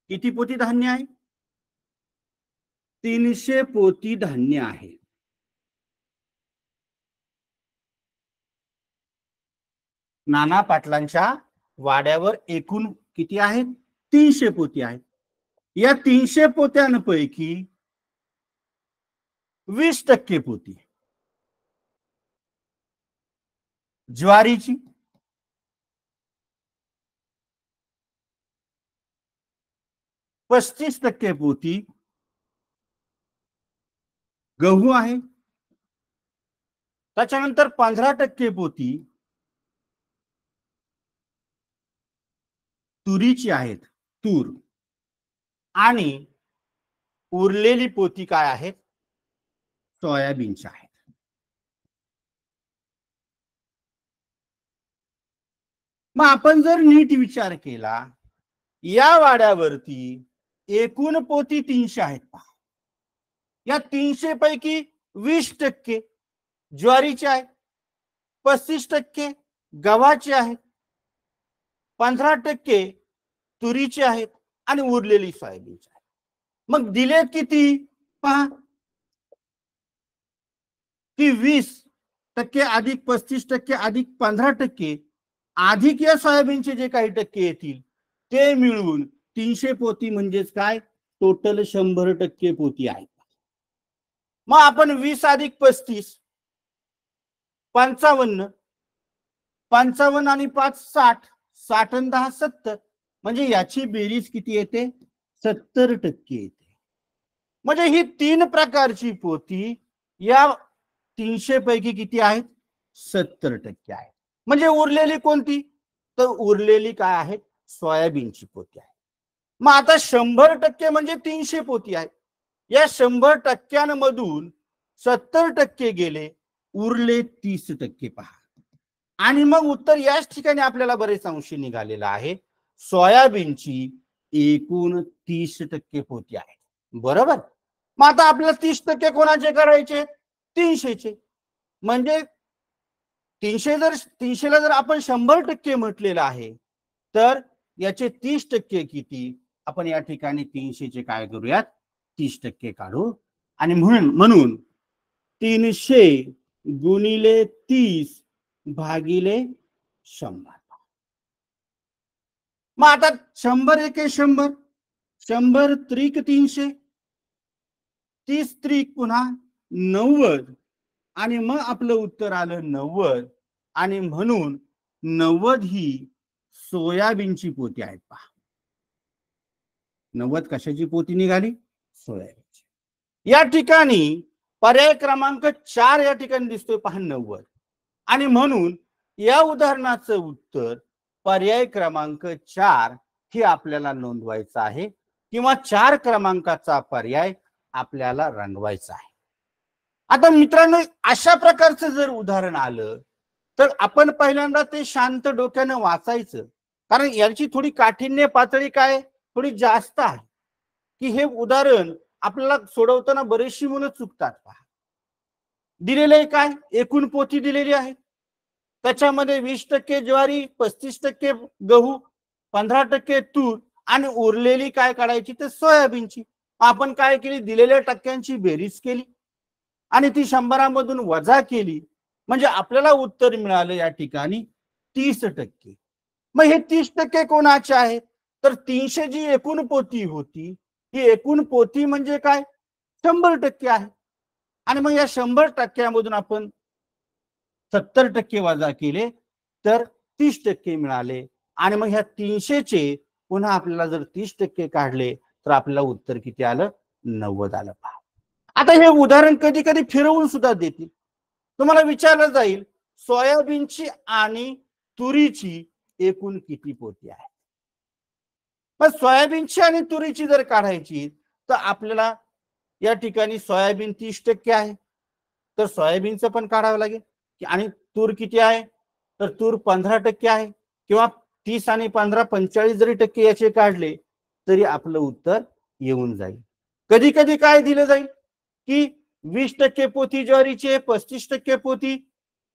S1: किती पोती धान्य आहे? तीनशे पोती धान्य आहे. नाना पाटलांच्या वाड्यावर एकूण किती तीनशे पोती आहेत. या तीनशे पोत्यांपैकी वीस टक्के पोती. ज्वारीची. पस्तीस टक्के पोती. गहू त्याच्यानंतर पंधरा टक्के पोती. तुरीची आहेत तूर. आणि उरलेली पोती काय आहेत? सोयाबीनच्या आहेत. मग आपण जर नीट विचार केला या वाड्यावरती एकूण पोती तीनशे आहेत पहा. या तीनशे पैकी वीस टक्के ज्वारीचे आहेत पस्तीस टक्के गव्हाचे आहेत पंधरा टक्के तुरीची आहेत आणि उरलेली सोयाबीनची आहेत. मग दिलेत किती? पहा. की वीस टक्के अधिक पस्तीस टक्के अधिक पंधरा टक्के अधिक या सोयाबीनचे जे काही टक्के येतील ते मिळून तीनशे पोती म्हणजेच काय? टोटल शंभर टक्के पोती आहेत. मग आपण वीस अधिक पस्तीस पंचावन्न पंचावन्न आणि पाच साठ साठ आणि दहा सत्तर म्हणजे याची बेरीज किती येते? सत्तर टक्के येते. म्हणजे ही तीन प्रकारची पोती या तीनशे पैकी किती आहेत? सत्तर टक्के आहेत. म्हणजे उरलेली कोणती? तर उरलेली काय आहेत सोयाबीनची पोती आहे. मग आता शंभर टक्के म्हणजे तीनशे पोती आहे या शंभर टक्क्यांमधून सत्तर टक्के गेले उरले तीस टक्के पहा. आणि मग उत्तर याच ठिकाणी आपल्याला बरेच अंशी निघालेलं आहे. सोयाबीनची एकूण तीस टक्के पोती आहे बरोबर? मग आता आपल्याला तीस टक्के कोणाचे करायचे? तीनशेचे. म्हणजे तीनशे जर तीनशेला जर आपण शंभर टक्के म्हटलेलं आहे तर याचे तीस टक्के किती? आपण या ठिकाणी तीनशेचे काय करूयात? तीस टक्के काढू. आणि म्हणून म्हणून तीनशे गुणिले तीस भागिले शंभर. मग आता शंभर एके शंभर. शंभर त्रिक तीनशे. तीस त्रिक पुन्हा नव्वद. आणि मग आपलं उत्तर आलं नव्वद. आणि म्हणून नव्वद ही सोयाबीनची पोती आहेत पहा. नव्वद कशाची पोती निघाली? सोयाबीनची. या ठिकाणी पर्याय क्रमांक चार या ठिकाणी दिसतोय पहा नव्वद. आणि म्हणून या उदाहरणाचं उत्तर पर्याय क्रमांक चार ही आपल्याला नोंदवायचं आहे किंवा चार क्रमांकाचा पर्याय आपल्याला रंगवायचा आहे. आता मित्रांनो अशा प्रकारचं जर उदाहरण आलं तर आपण पहिल्यांदा ते शांत डोक्यानं वाचायचं. कारण याची थोडी काठिण्य पातळी काय? थोडी जास्त आहे. की हे उदाहरण आपल्याला सोडवताना बरेचशी मुलं चुकतात पहा. दिलेले काय? एकूण पोथी दिलेली आहे त्याच्यामध्ये वीस टक्के ज्वारी पस्तीस टक्के गहू पंधरा टक्के तूर आणि उरलेली काय काढायची? ते सोयाबीनची. आपण काय केली? दिलेल्या टक्क्यांची बेरीज केली. आणि ती शंभरामधून वजा केली. म्हणजे आपल्याला उत्तर मिळालं या ठिकाणी तीस टक्के. मग हे तीस टक्के कोणाचे आहे? तर तीनशे जी एकूण पोती होती ही एकूण पोती म्हणजे काय? शंभर टक्के आहे. आणि मग या शंभर टक्क्यामधून आपण सत्तर टक्के वजा केले तर तीस टक्के मिळाले. आणि मग ह्या तीनशेचे पुन्हा आपल्याला जर तीस टक्के काढले तर आपल्याला उत्तर किती आलं? नव्वद आलं. पहा आता हे उदाहरण कधी कधी फिरवून सुद्धा देतील तुम्हाला विचारलं जाईल सोयाबीनची आणि तुरीची एकूण किती पोती आहे मग सोयाबीनची आणि तुरीची जर काढायची तर आपल्याला या ठिकाणी सोयाबीन तीस टक्के आहे. तर सोयाबीनचं पण काढावं लागेल. आणि तूर किती आहे? तर तूर पंधरा टक्के आहे. किंवा तीस आणि पंधरा पंचेचाळीस जरी टक्के याचे काढले तरी आपलं उत्तर येऊन जाईल. कधी कधी काय दिलं जाईल? की वीस टक्के पोती ज्वारीची पस्तीस टक्के पोती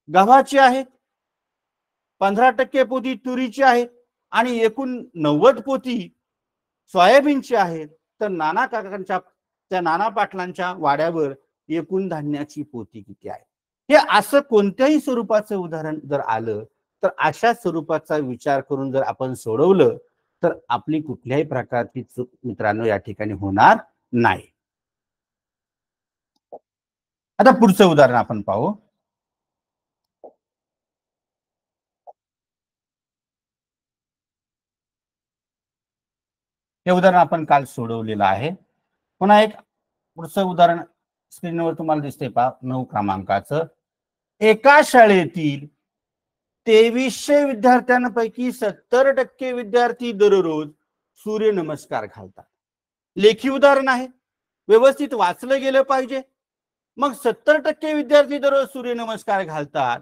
S1: गव्हाची आहेत पंधरा टक्के पोती तुरीची आहेत आणि एकूण नव्वद पोती सोयाबीनची आहेत तर नाना काकांच्या त्या नाना पाटलांच्या वाड्यावर एकूण धान्याची पोती किती आहे? हे असं कोणत्याही स्वरूपाचं उदाहरण जर आलं तर अशा स्वरूपाचा विचार करून जर आपण सोडवलं तर आपली कुठल्याही प्रकारची चूक मित्रांनो या ठिकाणी होणार नाही. आता पुढचं उदाहरण आपण पाहू. हे उदाहरण आपण काल सोडवलेलं आहे. पुन्हा एक पुढचं उदाहरण स्क्रीनवर तुम्हाला दिसते पहा नऊ क्रमांकाचं. एका शाळेतील तेवीसशे विद्यार्थ्यांपैकी सत्तर टक्के विद्यार्थी दररोज सूर्यनमस्कार घालतात. लेखी उदाहरण आहे. व्यवस्थित वाचलं गेलं पाहिजे. मग सत्तर टक्के विद्यार्थी दररोज सूर्यनमस्कार घालतात.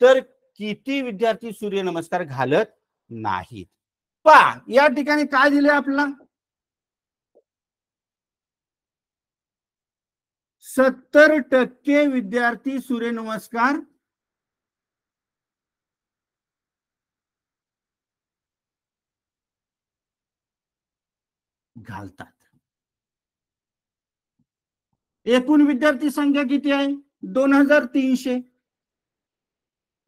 S1: तर किती विद्यार्थी सूर्यनमस्कार घालत नाहीत? पा या ठिकाणी काय दिले आपल्याला? सत्तर टक्के विद्यार्थी सूर्यनमस्कार. घालतात. एकूण विद्यार्थी संख्या किती आहे? दोन हजार तीनशे.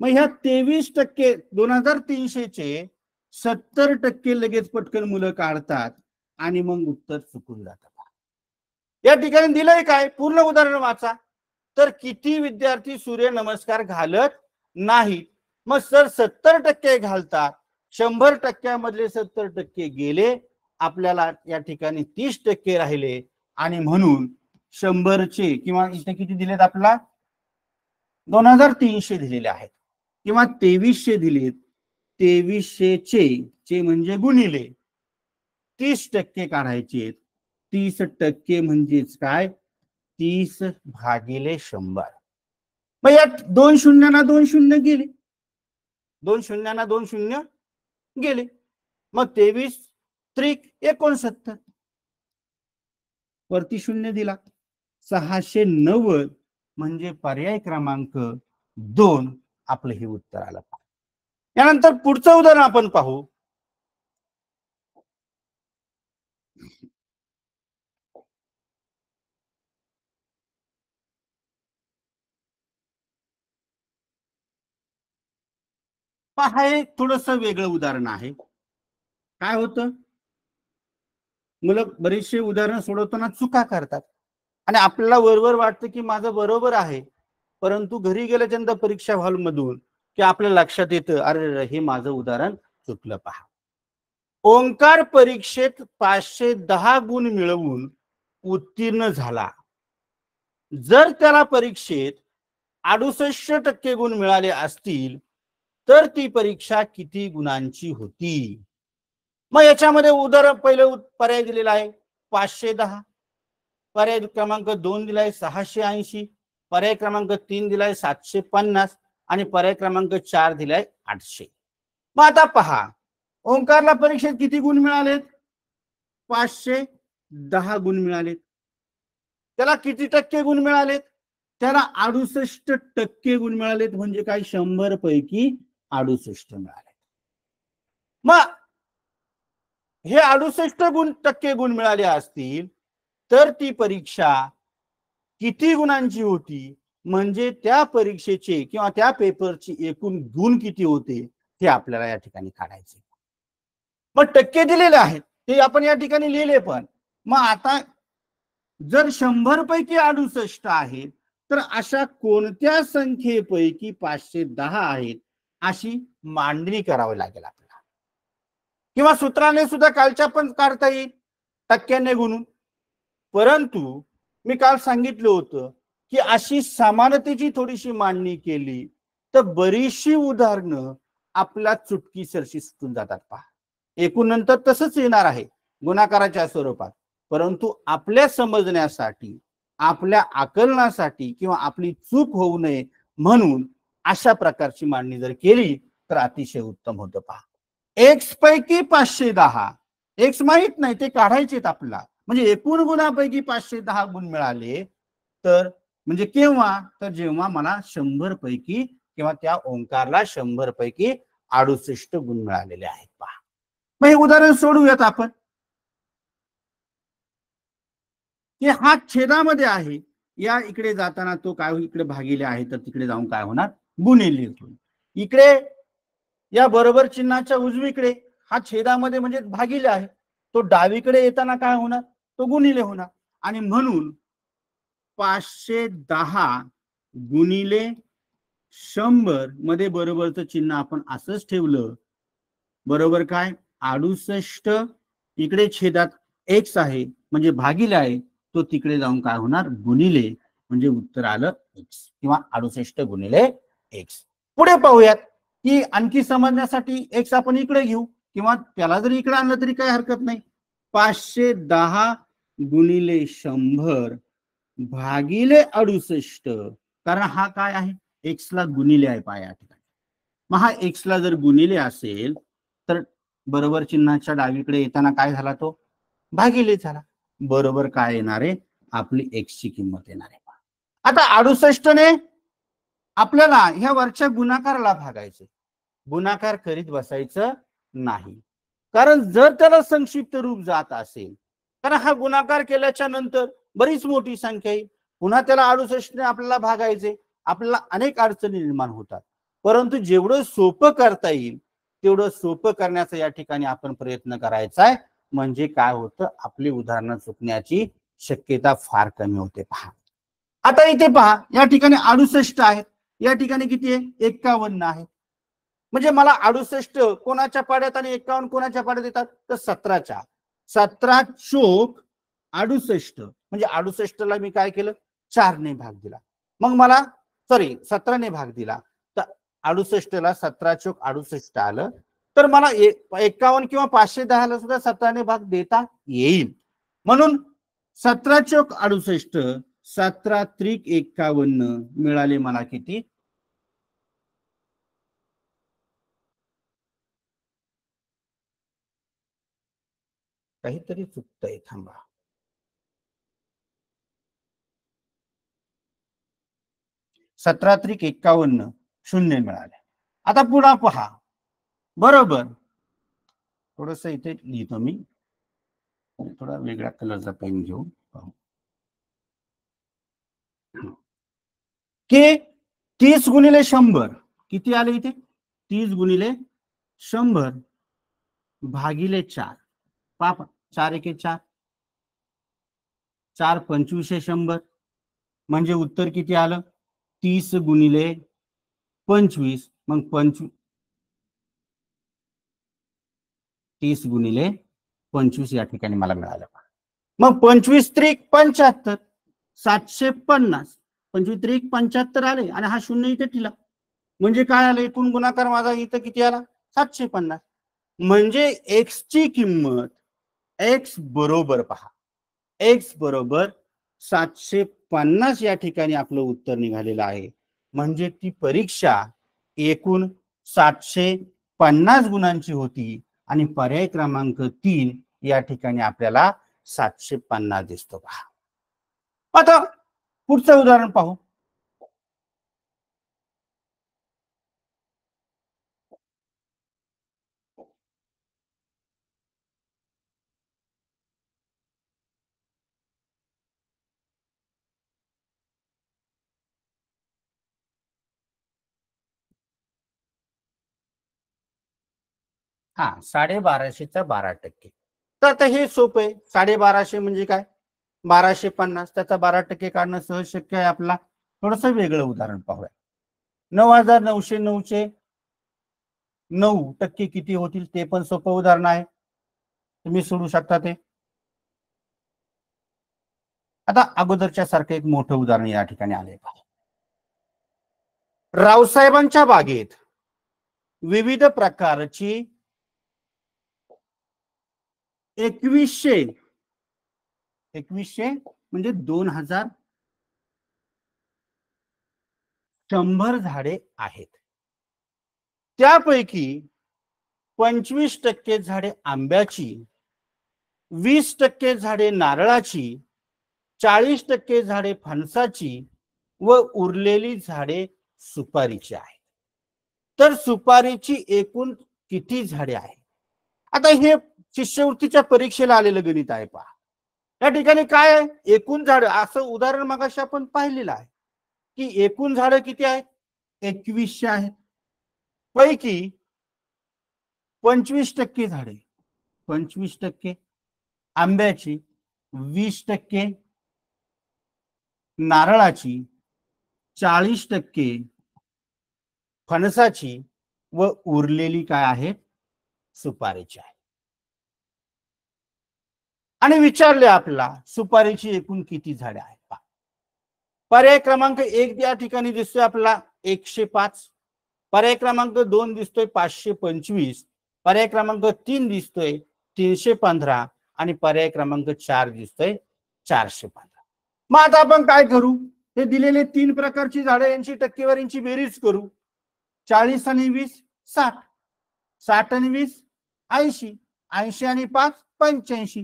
S1: मग ह्या तेवीस टक्के दोन हजार तीनशेचे सत्तर टक्के लगेच पटकन मुलं काढतात आणि मग उत्तर चुकून जातात. या ठिकाणी दिलंय काय? पूर्ण उदाहरण वाचा. तर किती विद्यार्थी सूर्य नमस्कार घालत नाही मग सर सत्तर टक्के घालतात. शंभर टक्क्यामधले सत्तर टक्के गेले. आपल्याला या ठिकाणी तीस टक्के राहिले. आणि म्हणून शंभरचे किंवा इथे किती दिलेत आपला दोन हजार तीनशे दिलेले आहेत. किंवा तेवीसशे दिलेत. तेवीसशेचे चे म्हणजे गुणिले. तीस टक्के काढायचे तीस टक्के म्हणजेच काय? तीस भागिले शंभर. मग यात दोन शून्याना दोन शून्य गेले. दोन शून्याना दोन शून्य गेले. मग तेवीस त्रिक एकोणसत्तर. वरती शून्य दिला. सहाशे नव्वद म्हणजे पर्याय क्रमांक दोन आपलं हे उत्तर आलं. यानंतर पुढचं उदाहरण आपण पाहू. पहा एक थोडस वेगळं उदाहरण आहे. काय होतं? मुलं बरीचशी उदाहरणं सोडवताना चुका करतात. आणि आपल्याला वरवर वाटतं की माझं बरोबर आहे. परंतु घरी गेल्याच्यानंतर परीक्षा हॉलमधून की आपल्या लक्षात येतं अरे हे माझं उदाहरण चुकलं पहा. ओंकार परीक्षेत पाचशे दहा गुण मिळवून उत्तीर्ण झाला. जर त्याला परीक्षेत अडुसष्ट टक्के गुण मिळाले असतील तर ती परीक्षा किती गुणांची होती? मग याच्यामध्ये उदर पहिले पर्याय दिलेला आहे. पाचशे दहा. पर्याय क्रमांक दोन दिलाय सहाशे ऐंशी. पर्याय क्रमांक तीन दिलाय सातशे पन्नास. आणि पर्याय क्रमांक चार दिलाय आठशे. मग आता पहा. ओंकारला परीक्षेत किती गुण मिळालेत? पाचशे दहा गुण मिळालेत. त्याला किती टक्के गुण मिळालेत? त्याला अडुसष्ट टक्के गुण मिळालेत. म्हणजे काय? शंभर पैकी अडुसष्ट मिळाले. मग हे अडुसष्ट गुण टक्के गुण मिळाले असतील तर ती परीक्षा किती गुणांची होती? म्हणजे त्या परीक्षेचे किंवा त्या पेपरची एकूण गुण किती होते? ते आपल्याला या ठिकाणी काढायचे. मग टक्के दिलेले आहेत. ते आपण या ठिकाणी लिहिले पण. मग आता जर शंभर पैकी अडुसष्ट आहेत तर अशा कोणत्या संख्येपैकी पाचशे दहा आहेत? अशी मांडणी करावी लागेल आपल्याला. किंवा सूत्राने सुद्धा कालच्या पण काढता येईल टक्क्याने गुणून. परंतु मी काल सांगितलं होतं की अशी समानतेची थोडीशी मांडणी केली तर बरीचशी उदाहरणं आपल्या चुटकी सरशी सुटून जातात पहा. एकूण नंतर तसंच येणार आहे गुणाकाराच्या स्वरूपात. परंतु आपल्या समजण्यासाठी आपल्या आकलनासाठी किंवा आपली चूक होऊ नये म्हणून अशा प्रकारची मांडणी जर केली तर अतिशय उत्तम होतं पहा. एक्स पैकी पाचशे दहा. एक्स माहीत नाही ते काढायचेत आपला म्हणजे एकूण गुणापैकी पाचशे दहा गुण मिळाले तर म्हणजे केव्हा? तर जेव्हा मला शंभर पैकी किंवा त्या ओंकारला शंभर पैकी अडुसष्ट गुण मिळालेले आहेत पहा. मग हे उदाहरण सोडूयात आपण. की हा छेदामध्ये आहे. या इकडे जाताना तो काय होईल इकडे भागिले आहे तर तिकडे जाऊन काय होणार? गुणिले होईल इकडे या बरोबर चिन्हाच्या उजवीकडे हा छेदामध्ये म्हणजे भागिले आहे. तो डावीकडे येताना काय होणार? तो गुणिले होणार. आणि म्हणून पाचशे दहा गुणिले शंभरमध्ये बरोबरचं चिन्ह आपण असंच ठेवलं. बरोबर काय? अडुसष्ट इकडे छेदात एक्स आहे म्हणजे भागिले आहे. तो तिकडे जाऊन काय होणार? गुणिले म्हणजे उत्तर आलं एक्स किंवा अडुसष्ट गुणिले एक्स पुढे पाहूयात की आणखी समजण्यासाठी एक्स आपण इकडे घेऊ. किंवा त्याला जरी इकडे आणलं तरी काही हरकत नाही. पाचशे दहा गुणिले शंभर भागिले अडुसष्ट. कारण हा काय आहे? एक्सला गुणिले आहे पाय या ठिकाणी. मग हा एक्सला जर गुणिले असेल तर बरोबर चिन्हाच्या डावीकडे येताना काय झाला तो? भागिले झाला. बरोबर काय येणार आहे? आपली एक्सची किंमत येणार आहे. आता अडुसष्टने आपल्याला ह्या वरच्या गुणाकाराला भागायचे गुणाकार करीत बसायचं नाही. कारण जर त्याला संक्षिप्त रूप जात असेल कारण हा गुणाकार केल्याच्यानंतर बरीच मोठी संख्या आहे पुन्हा त्याला अडुसष्टने आपल्याला भागायचे आपल्याला अनेक अडचणी निर्माण होतात. परंतु जेवढं सोपं करता येईल तेवढं सोपं करण्याचा या ठिकाणी आपण प्रयत्न करायचा आहे म्हणजे काय होतं? आपली उदाहरणं चुकण्याची शक्यता फार कमी होते पहा. आता इथे पहा या ठिकाणी अडुसष्ट आहेत. या ठिकाणी किती आहे? एक्कावन्न आहे. म्हणजे मला अडुसष्ट कोणाच्या पाड्यात आणि एक्कावन्न कोणाच्या पाड्यात येतात? तर सतराच्या. सतरा चोक अडुसष्ट म्हणजे अडुसष्टला मी काय केलं? चारने भाग दिला. मग मला सॉरी सतराने भाग दिला. तर अडुसष्टला सतरा चोक अडुसष्ट आलं. तर मला एक्कावन्न किंवा पाचशे दहाला सुद्धा सतराने भाग देता येईल. म्हणून सतरा चोक अडुसष्ट सतरा त्रिक एक्कावन्न. मिळाले मला किती? काहीतरी चुकतंय थांबा. सतरा त्रिक एक्कावन्न. शून्य मिळाले. आता पुन्हा पहा. बरोबर. थोडस इथे लिहितो मी. थोडा वेगळ्या कलरचा पेन पाहू. के तीस गुणिले शंभर. किती आले इथे? तीस गुणिले शंभर भागिले चार. पाप चार एके चार. चार पंचवीसशे शंभर. म्हणजे उत्तर किती आलं? तीस गुणिले पंचवीस. मग पंचवीस तीस गुणिले पंचवीस या ठिकाणी मला मिळालं. मग पंचवीस त्रिक पंच्याहत्तर. सातशे पन्नास. पंचवीस त्रिक पंच्याहत्तर आले आणि हा शून्य इथे ठेला म्हणजे काय आलं? एकूण गुणाकार माझा इथं किती आला? सातशे पन्नास. म्हणजे एक्स ची किंमत एक्स बरोबर पहा. एक्स बरोबर सातशे पन्नास या ठिकाणी आपलं उत्तर निघालेलं आहे. म्हणजे ती परीक्षा एकूण सातशे पन्नास गुणांची होती आणि पर्याय क्रमांक तीन या ठिकाणी आपल्याला सातशे पन्नास दिसतो पहा. आता पुढचं उदाहरण पाहू. हा साडेबाराशेचा बारा टक्के. तर आता हे सोपं आहे. साडेबाराशे म्हणजे काय? बाराशे पन्नास त्याचा बारा टक्के काढणं सहज शक्य आहे आपला. थोडस वेगळं उदाहरण पाहूया. नऊ हजार नऊशे नऊशे नऊ टक्के किती होतील ते पण सोपं उदाहरण आहे. तुम्ही सोडू शकता ते. आता अगोदरच्या सारखं एक मोठं उदाहरण या ठिकाणी आले पाहिजे रावसाहेबांच्या बागेत विविध प्रकारची एकवीसशे एकवीसशे म्हणजे दोन हजार शंभर झाडे आहेत. त्यापैकी पंचवीस टक्के झाडे आंब्याची वीस टक्के झाडे नारळाची चाळीस टक्के झाडे फणसाची व उरलेली झाडे सुपारीची आहेत. तर सुपारीची एकूण किती झाडे आहेत? आता हे शिष्यवृत्तीच्या परीक्षेला आलेलं गणित आहे पहा. या ठिकाणी काय आहे? एकूण झाड. असं उदाहरण मगाशी आपण पाहिलेलं आहे की एकूण झाड किती आहेत एकवीसशे आहेत. पैकी पंचवीस टक्के झाडे. पंचवीस टक्के. आंब्याची वीस टक्के. नारळाची चाळीस टक्के. फणसाची व उरलेली काय आहेत? सुपारीची आहे आणि विचारले आपला सुपारीची एकूण किती झाडे आहेत पहा. पर्याय क्रमांक एक या ठिकाणी दिसतोय आपला एकशे पाच. पर्याय क्रमांक दोन दिसतोय पाचशे पंचवीस. पर्याय क्रमांक तीन दिसतोय तीनशे पंधरा. आणि पर्याय क्रमांक चार दिसतोय चारशे पंधरा. मग आता आपण काय करू? हे दिलेले तीन प्रकारची झाडं यांची टक्केवारींची बेरीज करू. चाळीस आणि वीस साठ. साठ आणि वीस ऐंशी. ऐंशी आणि पाच पंच्याऐंशी.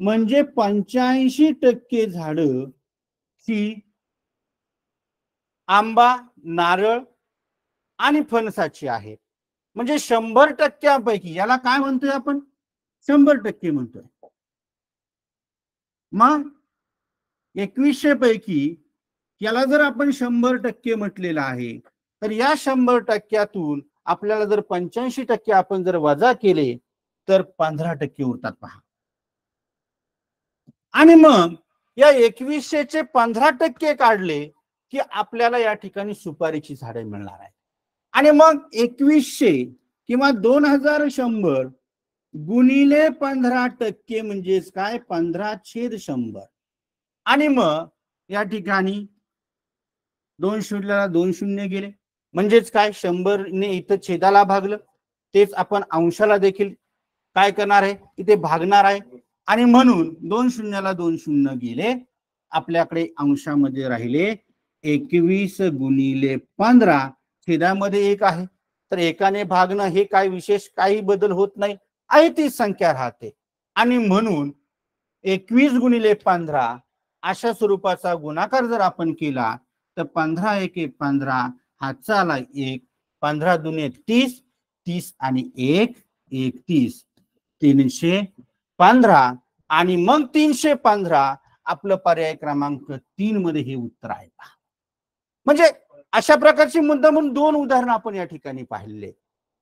S1: म्हणजे पंच्याऐंशी टक्के झाड ही आंबा नारळ आणि फणसाची आहेत. म्हणजे शंभर टक्क्यापैकी याला काय म्हणतोय आपण? शंभर टक्के म्हणतोय. मग एकवीसशे पैकी याला जर आपण शंभर टक्के म्हटलेलं आहे तर या शंभर टक्क्यातून आपल्याला जर पंच्याऐंशी टक्के आपण जर वजा केले तर पंधरा टक्के उरतात पहा. आणि मग या एकवीसशेचे पंधरा टक्के काढले की आपल्याला या ठिकाणी सुपारीची झाडे मिळणार आहे आणि मग एकवीसशे किंवा दोन हजार शंभर गुणिले पंधरा टक्के म्हणजेच काय? पंधरा छेद शंभर. आणि मग या ठिकाणी दोन शून्याला दोन शून्य गेले. म्हणजेच काय? शंभरने इथं छेदाला भागलं. तेच आपण अंशाला देखील काय करणार आहे? इथे भागणार आहे. आणि म्हणून दोन शून्याला दोन शून्य गेले. आपल्याकडे अंशामध्ये राहिले एकवीस गुणिले पंधरा. छेदामध्ये एक आहे. तर एकाने भागणं हे काय विशेष? काही बदल होत नाही. आहे ती संख्या राहते. आणि म्हणून एकवीस गुणिले पंधरा अशा स्वरूपाचा गुणाकार जर आपण केला तर पंधरा एक पंधरा पंधरा चाला एक. पंधरा दुने तीस. तीस आणि एक एक तीस तीनशे पंधरा आणि मग तीनशे पंधरा आपलं पर्याय क्रमांक तीन मध्ये हे उत्तर आहे. म्हणजे अशा प्रकारची मुद्दा म्हणून दोन उदाहरणं आपण या ठिकाणी पाहिले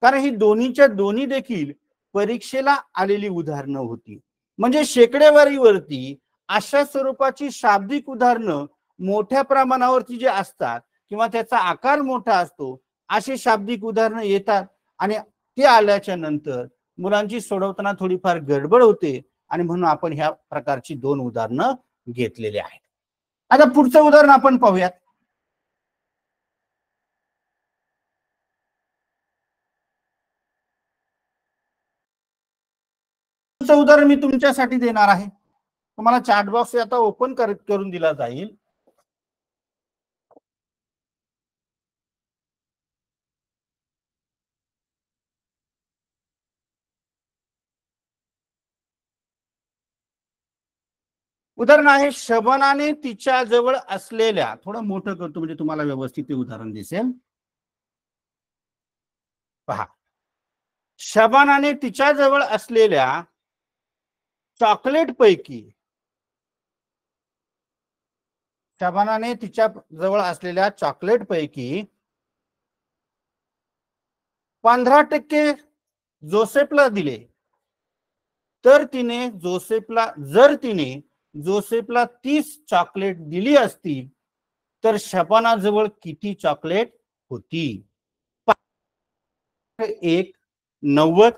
S1: कारण ही दोन्हीच्या दोन्ही देखील परीक्षेला आलेली उदाहरणं होती. म्हणजे शेकडेवारीवरती अशा स्वरूपाची शाब्दिक उदाहरणं मोठ्या प्रमाणावरती जे असतात किंवा त्याचा आकार मोठा असतो असे शाब्दिक उदाहरणं येतात आणि ते आल्याच्यानंतर मुलांची सोडवताना थोडीफार गडबड होते आणि म्हणून आपण ह्या प्रकारची दोन उदाहरणं घेतलेली आहेत. आता पुढचं उदाहरण आपण पाहूयात. पुढचं उदाहरण मी तुमच्यासाठी देणार आहे. तुम्हाला चॅट बॉक्स आता ओपन करून दिला जाईल. उदाहरण आहे शबनाने तिच्या जवळ असलेल्या थोडं मोठं करतो म्हणजे तुम्हाला व्यवस्थित ते उदाहरण दिसेल. पहा. शबानाने तिच्या जवळ असलेल्या चॉकलेट पैकी शबानाने तिच्या जवळ असलेल्या चॉकलेट पैकी पंधरा टक्के जोसेफला दिले. तर तिने जोसेफला जर तिने जोसेफला तीस चॉकलेट दिली असती तर शपानाजवळ किती चॉकलेट होती? एक नव्वद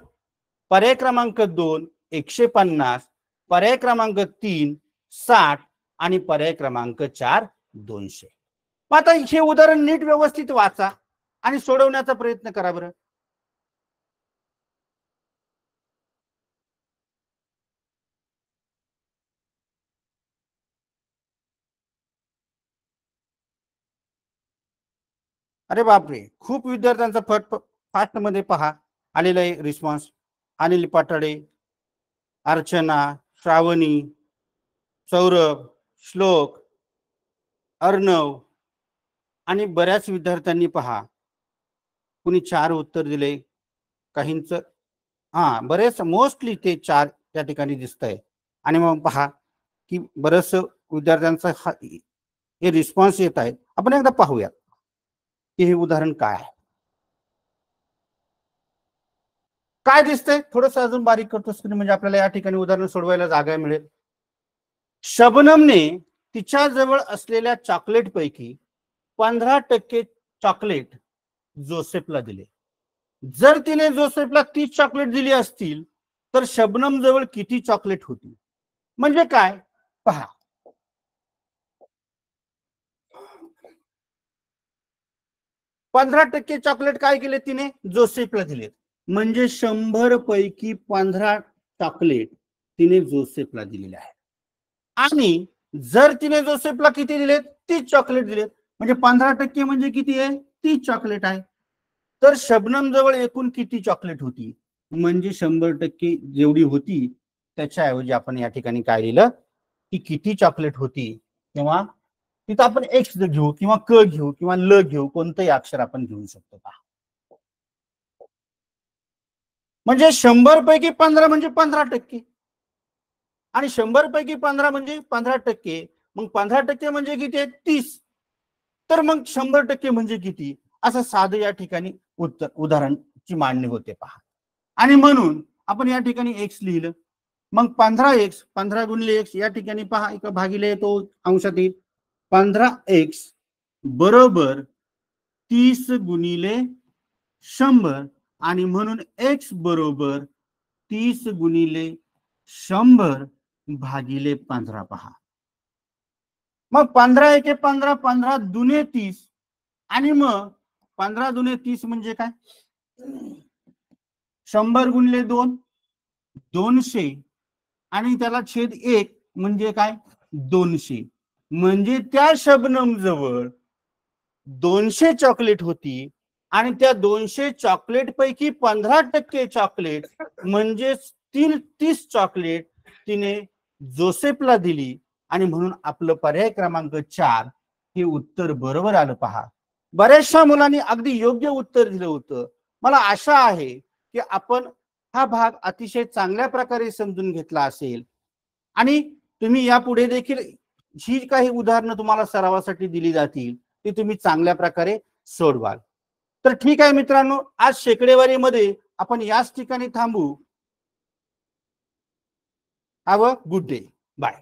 S1: पर्याय क्रमांक दोन एकशे पन्नास पर्याय क्रमांक तीन साठ आणि पर्याय क्रमांक चार दोनशे. मग आता हे उदाहरण नीट व्यवस्थित वाचा आणि सोडवण्याचा प्रयत्न करा बरं. अरे बापरे खूप विद्यार्थ्यांचा फट फास्टमध्ये पहा. आलेला आहे रिस्पॉन्स अनिल पाटाडे अर्चना श्रावणी सौरभ श्लोक अर्णव आणि बऱ्याच विद्यार्थ्यांनी पहा. कुणी चार उत्तर दिले? काहींच हा बरेच मोस्टली ते चार त्या ठिकाणी दिसत आहे आणि मग पहा की बरेच विद्यार्थ्यांचा हा हे रिस्पॉन्स येत आहे आपण एकदा पाहूयात. की हे उदाहरण काय आहे? काय दिसतंय? थोडस अजून बारीक करतो स्क्रीन म्हणजे आपल्याला या ठिकाणी उदाहरण सोडवायला जागा मिळेल. शबनमने तिच्या जवळ असलेल्या चॉकलेट पैकी पंधरा टक्के चॉकलेट जोसेफला दिले. जर तिने जोसेफला तीस चॉकलेट दिली असतील तर शबनम जवळ किती चॉकलेट होती? म्हणजे काय? पहा. पंधरा टक्के चॉकलेट काय केले तिने? जोसेफला दिले म्हणजे शंभर पैकी पंधरा चॉकलेट तिने जोसेफला दिलेले आहे आणि जर तिने जोसेफला किती दिलेत? तीस चॉकलेट दिलेत. म्हणजे पंधरा टक्के म्हणजे किती आहे? तीस चॉकलेट आहे. तर शबनम जवळ एकूण किती चॉकलेट होती? म्हणजे शंभर टक्के जेवढी होती त्याच्याऐवजी आपण या ठिकाणी काय लिहिलं? की किती चॉकलेट होती? किंवा तिथं आपण एक्स घेऊ किंवा क घेऊ किंवा ल घेऊ कोणतंही अक्षर आपण घेऊ शकतो का? म्हणजे शंभर पैकी पंधरा म्हणजे पंधरा टक्के. आणि शंभर पैकी पंधरा म्हणजे पंधरा टक्के. मग पंधरा टक्के म्हणजे किती आहे? तीस. तर मग शंभर टक्के म्हणजे किती? असं साधं या ठिकाणी उत्तर उदाहरणची मांडणी होते पहा. आणि म्हणून आपण या ठिकाणी एक्स लिहिलं. मग पंधरा एक्स पंधरा गुणले एक्स या ठिकाणी पहा एका भागीले तो अंशात येईल पंधरा एक्स बरोबर तीस गुणिले शंभर आणि म्हणून एक्स बरोबर तीस गुणिले शंभर भागिले पंधरा पहा. मग पंधरा एके पंधरा पंधरा दुने तीस आणि मग पंधरा दुने तीस म्हणजे काय? शंभर गुणले दोन दोनशे आणि त्याला छेद एक म्हणजे काय? दोनशे. म्हणजे त्या शबनम जवळ दोनशे चॉकलेट होती आणि त्या दोनशे चॉकलेट पैकी पंधरा टक्के चॉकलेट म्हणजे तीन तीस चॉकलेट तिने जोसेफला दिली. आणि म्हणून आपलं पर्याय क्रमांक चार हे उत्तर बरोबर आलं पहा. बऱ्याचशा मुलांनी अगदी योग्य उत्तर दिलं होतं. मला आशा आहे की आपण हा भाग अतिशय चांगल्या प्रकारे समजून घेतला असेल. आणि तुम्ही यापुढे देखील ही काही उदाहरणं तुम्हाला सरावासाठी दिली जातील ती तुम्ही चांगल्या प्रकारे सोडवाल. तर ठीक आहे मित्रांनो आज शेकडेवारीमध्ये आपण याच ठिकाणी थांबू. Have a good day bye